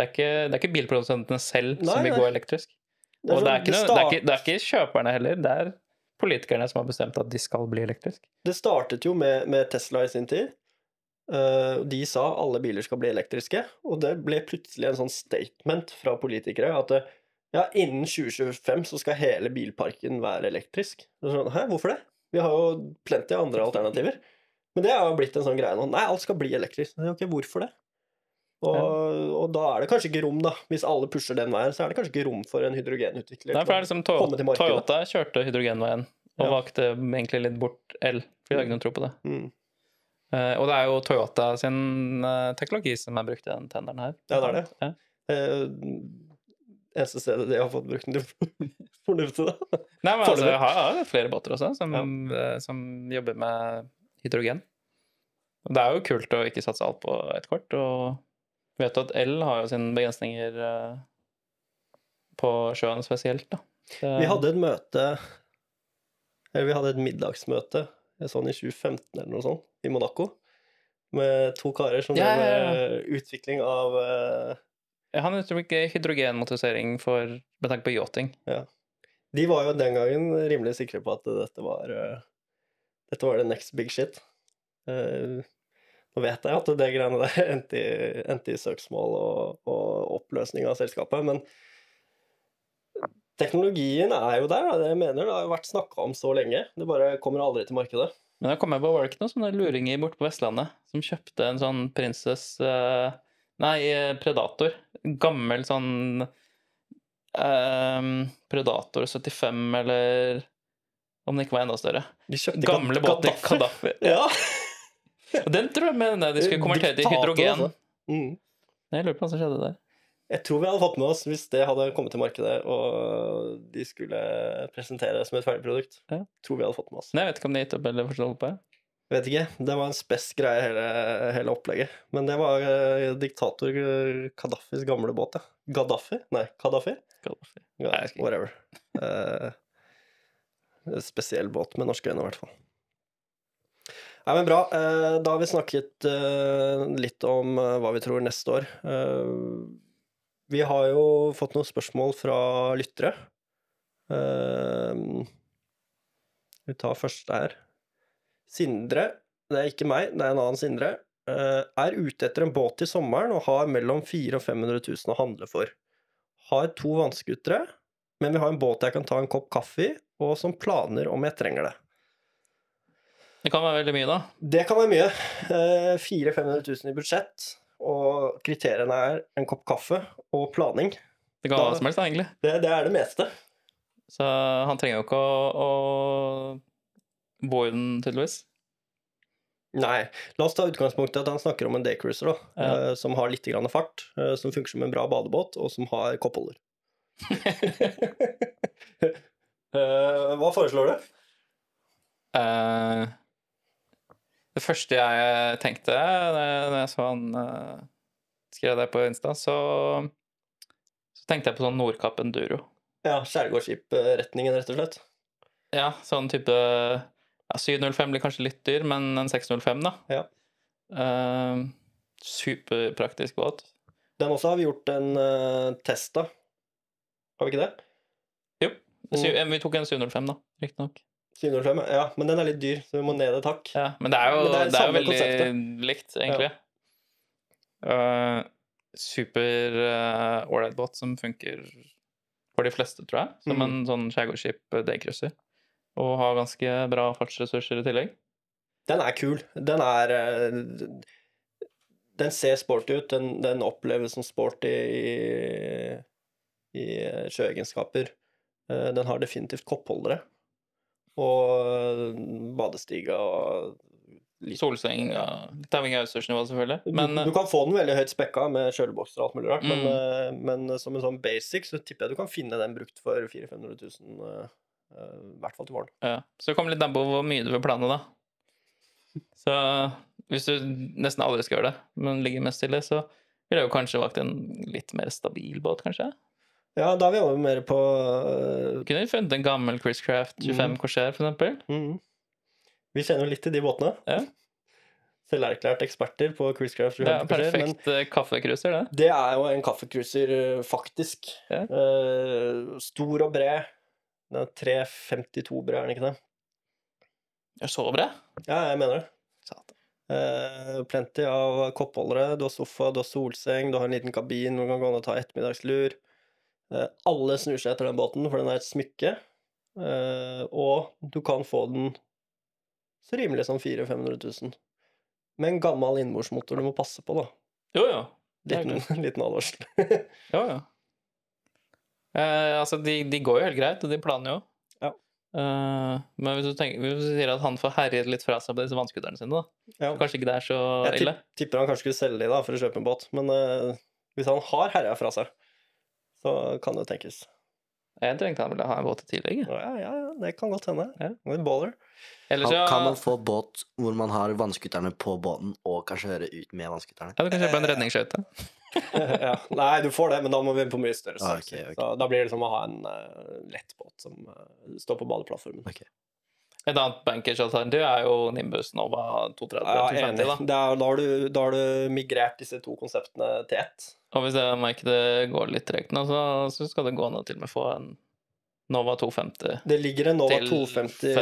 Det er ikke, det er ikke bilprodusentene selv Nei, som vil nei. gå elektrisk. Det er Og det er, ikke det, er ikke, det er ikke kjøperne heller. Det er politikerne som har bestemt at de skal bli elektrisk. Det startet jo med, med Tesla i sin tid. Eh, de sa alle biler skal bli elektriske, og det ble plutselig en sånn statement fra politikere at eh, ja, innen 2025 så skal hele bilparken være elektrisk. Sånn, Hæ, hvorfor det? Vi har jo plenty av andre alternativer. Men det har jo blitt en sånn greie nå. Nei, alt skal bli elektrisk. Ok, hvorfor det? Og, og da er det kanskje ikke rom, da. Hvis alle pusher den veien, så er det kanskje ikke rom for en hydrogenutvikler. Nei, for det er liksom Toyota. Toyota kjørte hydrogenveien og Ja. valgte egentlig litt bort el, for de har ikke noen tro på det. Mm. Uh, og det er jo Toyota sin uh, teknologi som er brukt i den tenderen her. Ja, det er det. Ja. Uh, eneste stedet de har fått brukt den til fornuftig, da. Nei, men altså, jeg har, flere båter også som, eh, som jobber med hydrogen. Og det er jo kult å ikke satse alt på ett kort, og vet du at el har jo sine begrensninger eh, på sjøen spesielt, da. Det- Vi hadde et møte Eller vi hadde et middagsmøte sånn i 2015 eller noe sånt, i Monaco. Med to karer som Ja, drev ja, ja. med utvikling av uh... Ja, Han uttrykker hydrogenmotorisering for, med tanke på yachting. De var jo den gangen rimelig sikre på at dette var uh... Dette var the next big shit. Eh, nå vet jeg at det greiene der endte i, endte i søksmål og, og oppløsning av selskapet, men teknologien er jo der. Da. Jeg mener det har jo vært snakka om så lenge. Det bare kommer aldri til markedet. Men jeg på, var det ikke noen sånne luringer borte på Vestlandet som kjøpte en sånn Princess eh, Nei, eh, Predator. Gammel sånn um, Predator 75, eller om den ikke var enda større. De Gamle båter. båter. Gaddafi. Ja. Og Den tror jeg mener de skulle konvertere til hydrogen. altså. Mm. Jeg lurer på hva som skjedde der. Jeg tror vi hadde fått med oss hvis det hadde kommet til markedet og de skulle presentere det som et ferdig produkt. Ja. Tror vi hadde fått med oss. Nei, jeg vet ikke om de gitt opp eller forstått på det. Vet ikke. Det var en spess greie, hele, hele opplegget. Men det var uh, diktator eh, Gaddafis gamle båt, ja. Gaddafi? Nei, Kaddafi? Gaddafi. Gaddafi. Whatever. Uh, spesiell båt med norske øyne, i hvert fall. Nei, men bra. Eh, da har vi snakket eh, litt om eh, hva vi tror neste år. Vi har jo fått noen spørsmål fra lyttere. Vi tar først der. Sindre, det er ikke meg, det er en annen Sindre, er ute etter en båt til sommeren og har mellom 400 og 500 000 å handle for. Har to vannskutere, men vi har en båt jeg kan ta en kopp kaffe i, og som planer om jeg trenger det. Det kan være veldig mye, da. Det kan være mye. Eh, 400 500 000 i budsjett, og kriteriene er en kopp kaffe og planing. Det kan være hva som helst, da, egentlig. Det, det er det meste. Så han trenger jo ikke å, å bo i den, tydeligvis. Nei, la oss ta utgangspunkt i at han snakker om en daycruiser, da, Ja. eh, som har litt grann fart, eh, som funker som en bra badebåt, og som har koppholder. Eh, hva foreslår du? Eh, det første jeg tenkte da jeg- så han uh, skrev det på Insta, så, så tenkte jeg på sånn Nordkapp Enduro. Ja, skjærgårdsskipretningen, rett og slett. Ja, sånn type ja, 705 blir kanskje litt dyr, men en 605, da. Ja. Uh, superpraktisk båt. Den også har vi gjort en uh, test av. Har vi ikke det? Jo. Mm. Vi tok en 705, da, riktignok. 705, ja, men den er litt dyr, så vi må ned et hakk. Ja, men det er jo, det er det er veldig konseptet. likt, egentlig. Uh, super uh, ålreit båt som funker for de fleste, tror jeg. Som mm. en sånn skjærgårdsskip daycruiser. Og har ganske bra fartsressurser i tillegg. Den er kul. Den er uh, Den ser sporty ut. Den, den oppleves som sporty i, i sjøegenskaper. Uh, Den har definitivt koppholdere. Og badestiga og litt Solseng, ja. litt avhengig av utstyrsnivå, selvfølgelig. Men du du, kan få den veldig høyt spekka med kjølebokser og alt mulig rart, men, Mm. men, men som en sånn basic så tipper jeg du kan finne den brukt for 400 000-500 000, eh, eh, i hvert fall til våren. ja. Så det kommer litt an på hvor mye du vil plane, da. Så hvis du nesten aldri skal gjøre det, men ligger mest stille, så ville jeg jo kanskje valgt en litt mer stabil båt, kanskje. Ja, da er vi over mer på uh... Kunne vi funnet en gammel Chris Craft 25 Mm. Corsair, eksempel? mhm. Vi kjenner jo litt til de båtene. Ja. selverklært eksperter på Chris Craft 25 Corsair. Det er perfekt kaffekruser, kaffecruiser, det. Det er jo en kaffecruiser, eh, faktisk. Ja. Uh, stor og bred. Den er 3,52 bred, er den ikke det? Er så bred? Ja, jeg mener det. Satan. Eh, plenty av koppholdere. Du har sofa, du har solseng, du har en liten kabin hvor du kan gå ned og ta ettermiddagslur. Eh, alle snur seg etter den båten, for den er et smykke. Eh, og du kan få den så rimelig som 400 000-500 000. Med en gammel innbordsmotor du må passe på, da. Jo, ja. Liten, liten advarsel. Jo, ja. Eh, altså, de, de går jo helt greit, og de planer jo. Ja. Eh, men hvis du, tenker, hvis du sier at han får herjet litt fra seg på disse vannscooterne sine, da Ja. Kanskje ikke det er så ille? Jeg tipper han kanskje skulle selge de da, for å kjøpe en båt, men eh, hvis han har herja fra seg, så kan det tenkes. Jeg tenkte han ville ha en båt i tillegg. Ja, ja, ja, det kan godt hende. Ja. Er baller. Ellers ja, kan man få båt hvor man har vannskutterne på båten og kan kjøre ut med vannskutterne? ja, du kan kjøpe en redningsskøyte. ja. Nei, du får det, men da må vi på mye større Ah, størrelse. ok, ok. Så Da blir det som å ha en uh, lettbåt som uh, står på badeplattformen. Et annet bankage-alternativ er jo Nimbus Nova 230. Ja, 250, enig. da. Er, da, har du, da har du migrert disse to konseptene til ett. Og hvis jeg merker det går litt tregt nå, så, så skal det gå an å til og med få en Nova 250 Det ligger en Nova 250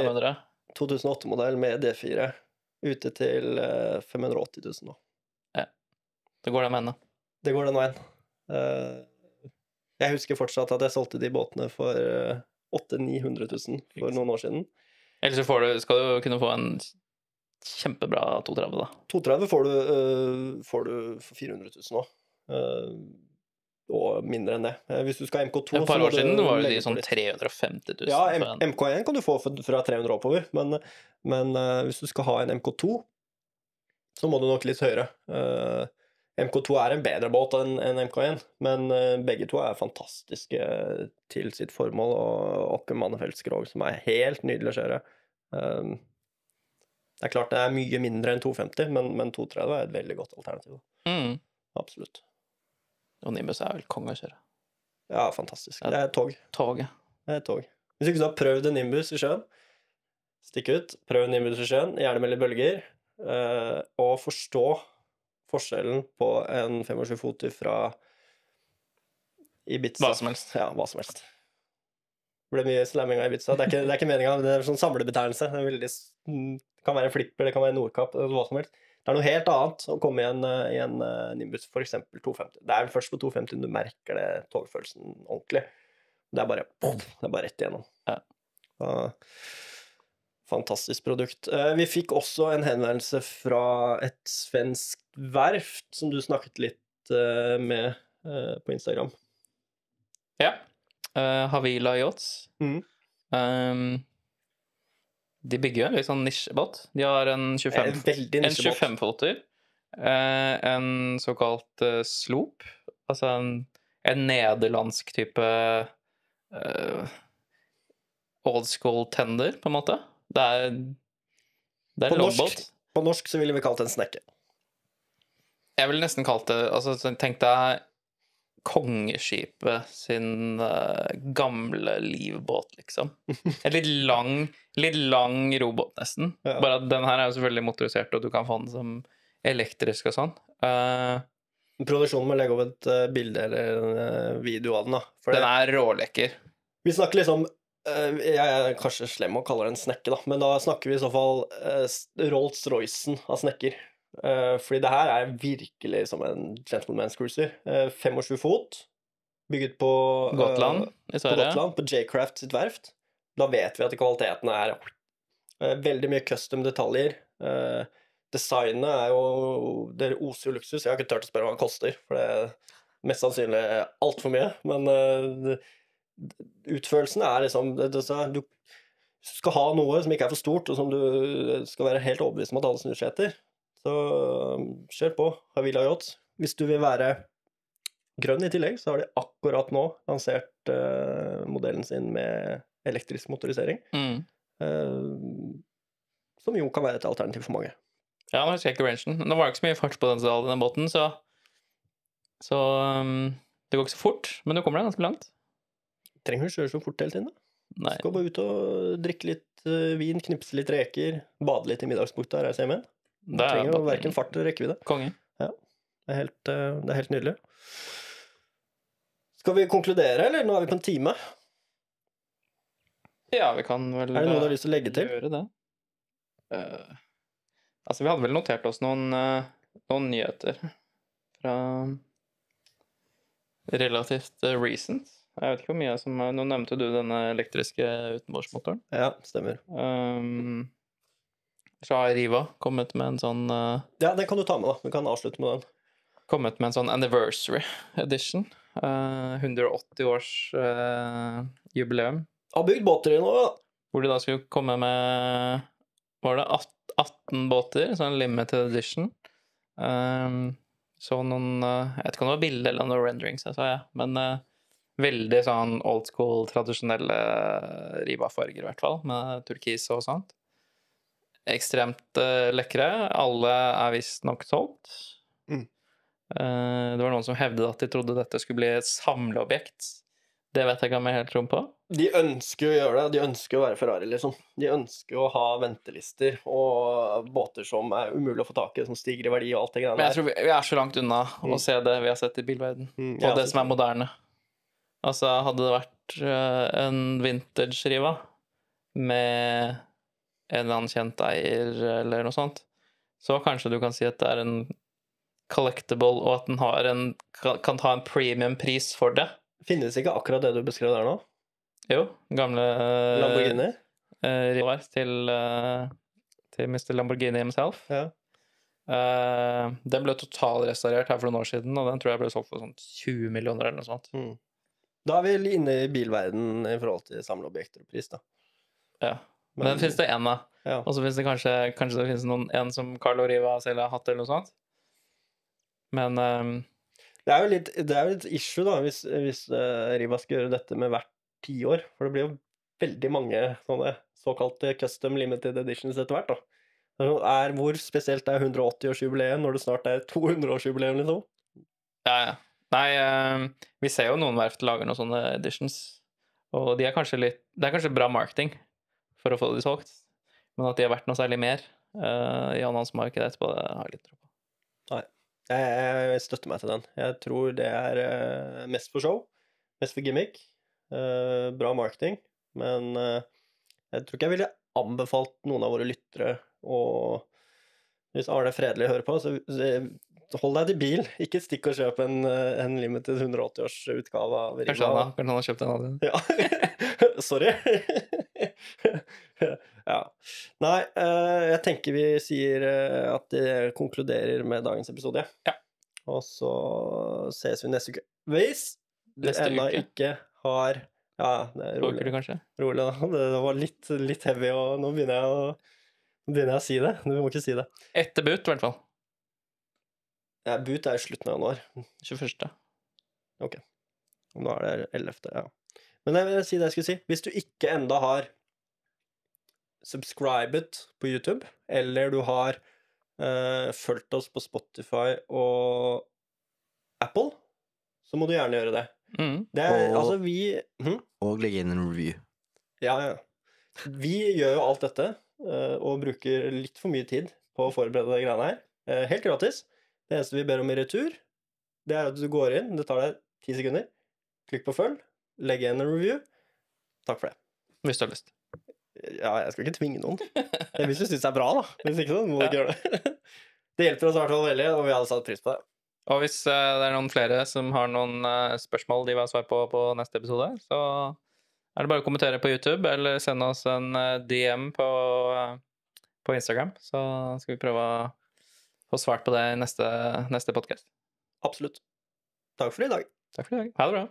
2008-modell med D4 ute til eh, 580 000 nå. Ja. Det går den veien, da. Det går den veien. Eh, jeg husker fortsatt at jeg solgte de båtene for uh, 800 000-900 000 for noen år siden. Ellers så får du, skal du kunne få en kjempebra 230, da. 230 får du, uh, får du for 400 000 nå. Uh, og mindre enn det. Eh, hvis du skal ha MK2 Et par år siden var jo de sånn 350 000. Ja, M. MK1 kan du få fra 300 oppover, men, men uh, hvis du skal ha en MK2, så må du nok litt høyere. Eh, MK2 er en bedre båt enn en MK1, men eh, begge to er fantastiske til sitt formål, og Åkken i Mannefeldt-skrog, som er helt nydelig å kjøre. Eh, det er klart det er mye mindre enn 250, men, men 230 er et veldig godt alternativ. Mm. Absolutt. Og Nimbus er vel konge å kjøre. Ja, fantastisk. Det er et tog. ja. Det er tog. Hvis ikke du har prøvd en Nimbus i sjøen, stikk ut. Prøv en Nimbus i sjøen, gjerne med litt bølger, eh, og forstå forskjellen på en 25-foter fra Ibiza. Hva som helst. Ja, hva som helst. Det ble mye slamming av Ibiza. Det er ikke, det er ikke meninga, det er sånn samlebetegnelse. Det, veldig, det kan være en flipper, det kan være en Nordkapp, hva som helst. Det er noe helt annet å komme i en, eh, i en eh, Nimbus, f.eks. 250. Det er vel først på 250 du merker det togfølelsen ordentlig. Det er bare, det er bare rett igjennom. Ja. Så, fantastisk produkt. Eh, Vi fikk også en henvendelse fra et svensk verft som du snakket litt eh, med eh, på Instagram. Ja. Uh, Havila Yachts. Mm. Um, de bygger jo en litt sånn nisjebåt. De har en 25-foter. En 25-foter. eh, en såkalt uh, sloop. Altså en, en nederlandsk type uh, old school tender, på en måte. Det er Det er På en norsk? På norsk så ville vi kalt det en snekke. Jeg ville nesten kalt det altså, så Tenk deg kongeskipet sin uh, gamle livbåt, liksom. En litt lang, litt lang robåt, nesten. Ja. Bare at den her er jo selvfølgelig motorisert, og du kan få den som elektrisk og sånn. Uh, Produksjonen må legge opp et uh, bilde eller en video av den. da. For den er rålekker. vi snakker liksom Jeg er kanskje slem og kaller det en snekke, da, men da snakker vi i så fall uh, Rolls-Roycen av snekker. Eh, fordi det her er virkelig som en gentleman's cruiser. Uh, 25 fot, bygget på eh, Gotland i Sverige. På, på J-Craft sitt verft. Da vet vi at kvaliteten er eh, veldig mye custom detaljer. Eh, designet er jo Det oser jo luksus. Jeg har ikke turt å spørre hva det koster, for det er mest sannsynlig altfor mye. Men eh, utførelsen er liksom det, det, så- Du skal ha noe som ikke er for stort, og som du skal være helt overbevist om at alle snur seg etter. Så um, kjør på. Havila Yachts. Hvis du vil være grønn i tillegg, så har de akkurat nå lansert uh, modellen sin med elektrisk motorisering. Mm. Uh, som jo kan være et alternativ for mange. Ja, nå husker jeg ikke rangen. Nå var det ikke så mye fartspotensial i den båten, så Så um, det går ikke så fort, men du kommer deg ganske langt. Trenger du kjøre så fort hele tiden? da? Nei. Skal bare ut og drikke litt eh, vin, knipse litt reker, bade litt i middagsbukta og reise hjem igjen. Du er trenger jo verken fart eller rekkevidde. Konge. Det er helt, eh, det er helt nydelig. Skal vi konkludere, eller? Nå er vi på en time. Ja, vi kan vel Er det noe du har eh, lyst til å legge til? Gjøre det. Uh, altså, vi hadde vel notert oss noen, uh, noen nyheter fra relativt uh, recent. Jeg vet ikke hvor mye som Nå nevnte du denne elektriske utenbordsmotoren. Ja, stemmer. Um, så har Riva kommet med en sånn uh, Ja, den kan du ta med, da. Vi kan avslutte med den. kommet med en sånn anniversary edition. Uh, 180 års uh, jubileum. Har bygd båter i nå, da. Hvor de da skulle komme med Var det 18 båter? Sånn limited edition. Um, så noen eh, Jeg vet ikke om det var bilde eller noen renderings, jeg sa ja. Men eh, veldig sånn old school, tradisjonelle riba-farger, i hvert fall. Med turkis og sånt. Ekstremt uh, lekre. Alle er visstnok solgt. Mm. Uh, det var noen som hevdet at de trodde dette skulle bli et samleobjekt. Det vet jeg ikke om jeg helt tror på. De ønsker å gjøre det. De ønsker å være Ferrari, liksom. De ønsker å ha ventelister og båter som er umulig å få tak i, som stiger i verdi og alt det greiene. Men jeg tror vi, vi er så langt unna Mm. å se det vi har sett i bilverden. Mm, Og det som er moderne. Altså, hadde det vært eh, en vintage-riva med en eller annen kjent eier eller noe sånt, så kanskje du kan si at det er en collectible, og at den har en, kan, ta en premium-pris for det. Finnes ikke akkurat det du beskrev der nå? Jo, gamle uh, Lamborghini? rivaer til, uh, til Mr. Lamborghini himself. Ja. Eh, den ble totalrestaurert her for noen år siden, og den tror jeg ble solgt for sånn 20 millioner eller noe sånt. Mm. Da er vi inne i bilverden i forhold til samleobjekter og pris, da. Ja. Men den finnes det én av. Ja. Og så finnes det kanskje, kanskje det finnes noen, en som Carlo Riva selv har hatt, eller noe sånt. Men um... Det er jo litt, det er litt issue, da, hvis, hvis uh, Riva skal gjøre dette med hvert tiår. For det blir jo veldig mange sånne såkalte custom limited editions etter hvert, da. Sånn, Er, hvor spesielt er 180-årsjubileet når det snart er 200-årsjubileum, liksom? ja, ja. Nei, uh, vi ser jo noen verft lager noen sånne editions, og de er kanskje litt Det er kanskje bra marketing for å få de solgt, men at de har vært noe særlig mer uh, i annonsemarkedet etterpå, det har jeg litt tro på. Jeg, jeg støtter meg til den. Jeg tror det er uh, mest for show. Mest for gimmick. Uh, bra marketing. Men jeg tror ikke jeg ville anbefalt noen av våre lyttere å Hvis Arne Fredelig hører på, så hold deg til bil. Ikke stikk og kjøp en, eh, en limited 180-årsutgave av Kanskje han, kanskje han har kjøpt en dem. Ja. Sorry. ja. Nei, eh, jeg tenker vi sier eh, at det konkluderer med dagens episode. Ja. Og så ses vi neste uke. Hvis du ennå ikke har Ja, det er rolig. kanskje? rolig da. Det var litt, litt heavy, og nå begynner jeg å begynner jeg å si det. Du må ikke si det. Etter boot, i hvert fall. Ja, boot er i slutten av januar. 21. Ok. Og Nå er det 11. Ja. Men jeg vil si det jeg skulle si. Hvis du ikke enda har subscribet på YouTube, eller du har uh, fulgt oss på Spotify og Apple, så må du gjerne gjøre det. Mm. Det er Og- altså vi hm? Og legge inn en review. Ja, ja. Vi gjør jo alt dette eh, og bruker litt for mye tid på å forberede de greiene her. Eh, Helt gratis. Det eneste vi ber om i retur, det er at du går inn, det tar deg ti sekunder, klikk på følg, legg igjen en review. Takk for det. Hvis du har lyst. Ja, jeg skal ikke tvinge noen. Hvis du syns det er bra, da. Hvis ikke, så må du ikke gjøre det. Det hjelper oss i hvert fall veldig, og vi hadde satt pris på det. Og hvis eh, det er noen flere som har noen eh, spørsmål de vil ha svar på på neste episode, så er det bare å kommentere på YouTube eller sende oss en eh, DM på, på Instagram. Så skal vi prøve å få svart på det i neste, neste podkast. Absolutt. Takk for i dag. Takk for i dag. Ha det bra.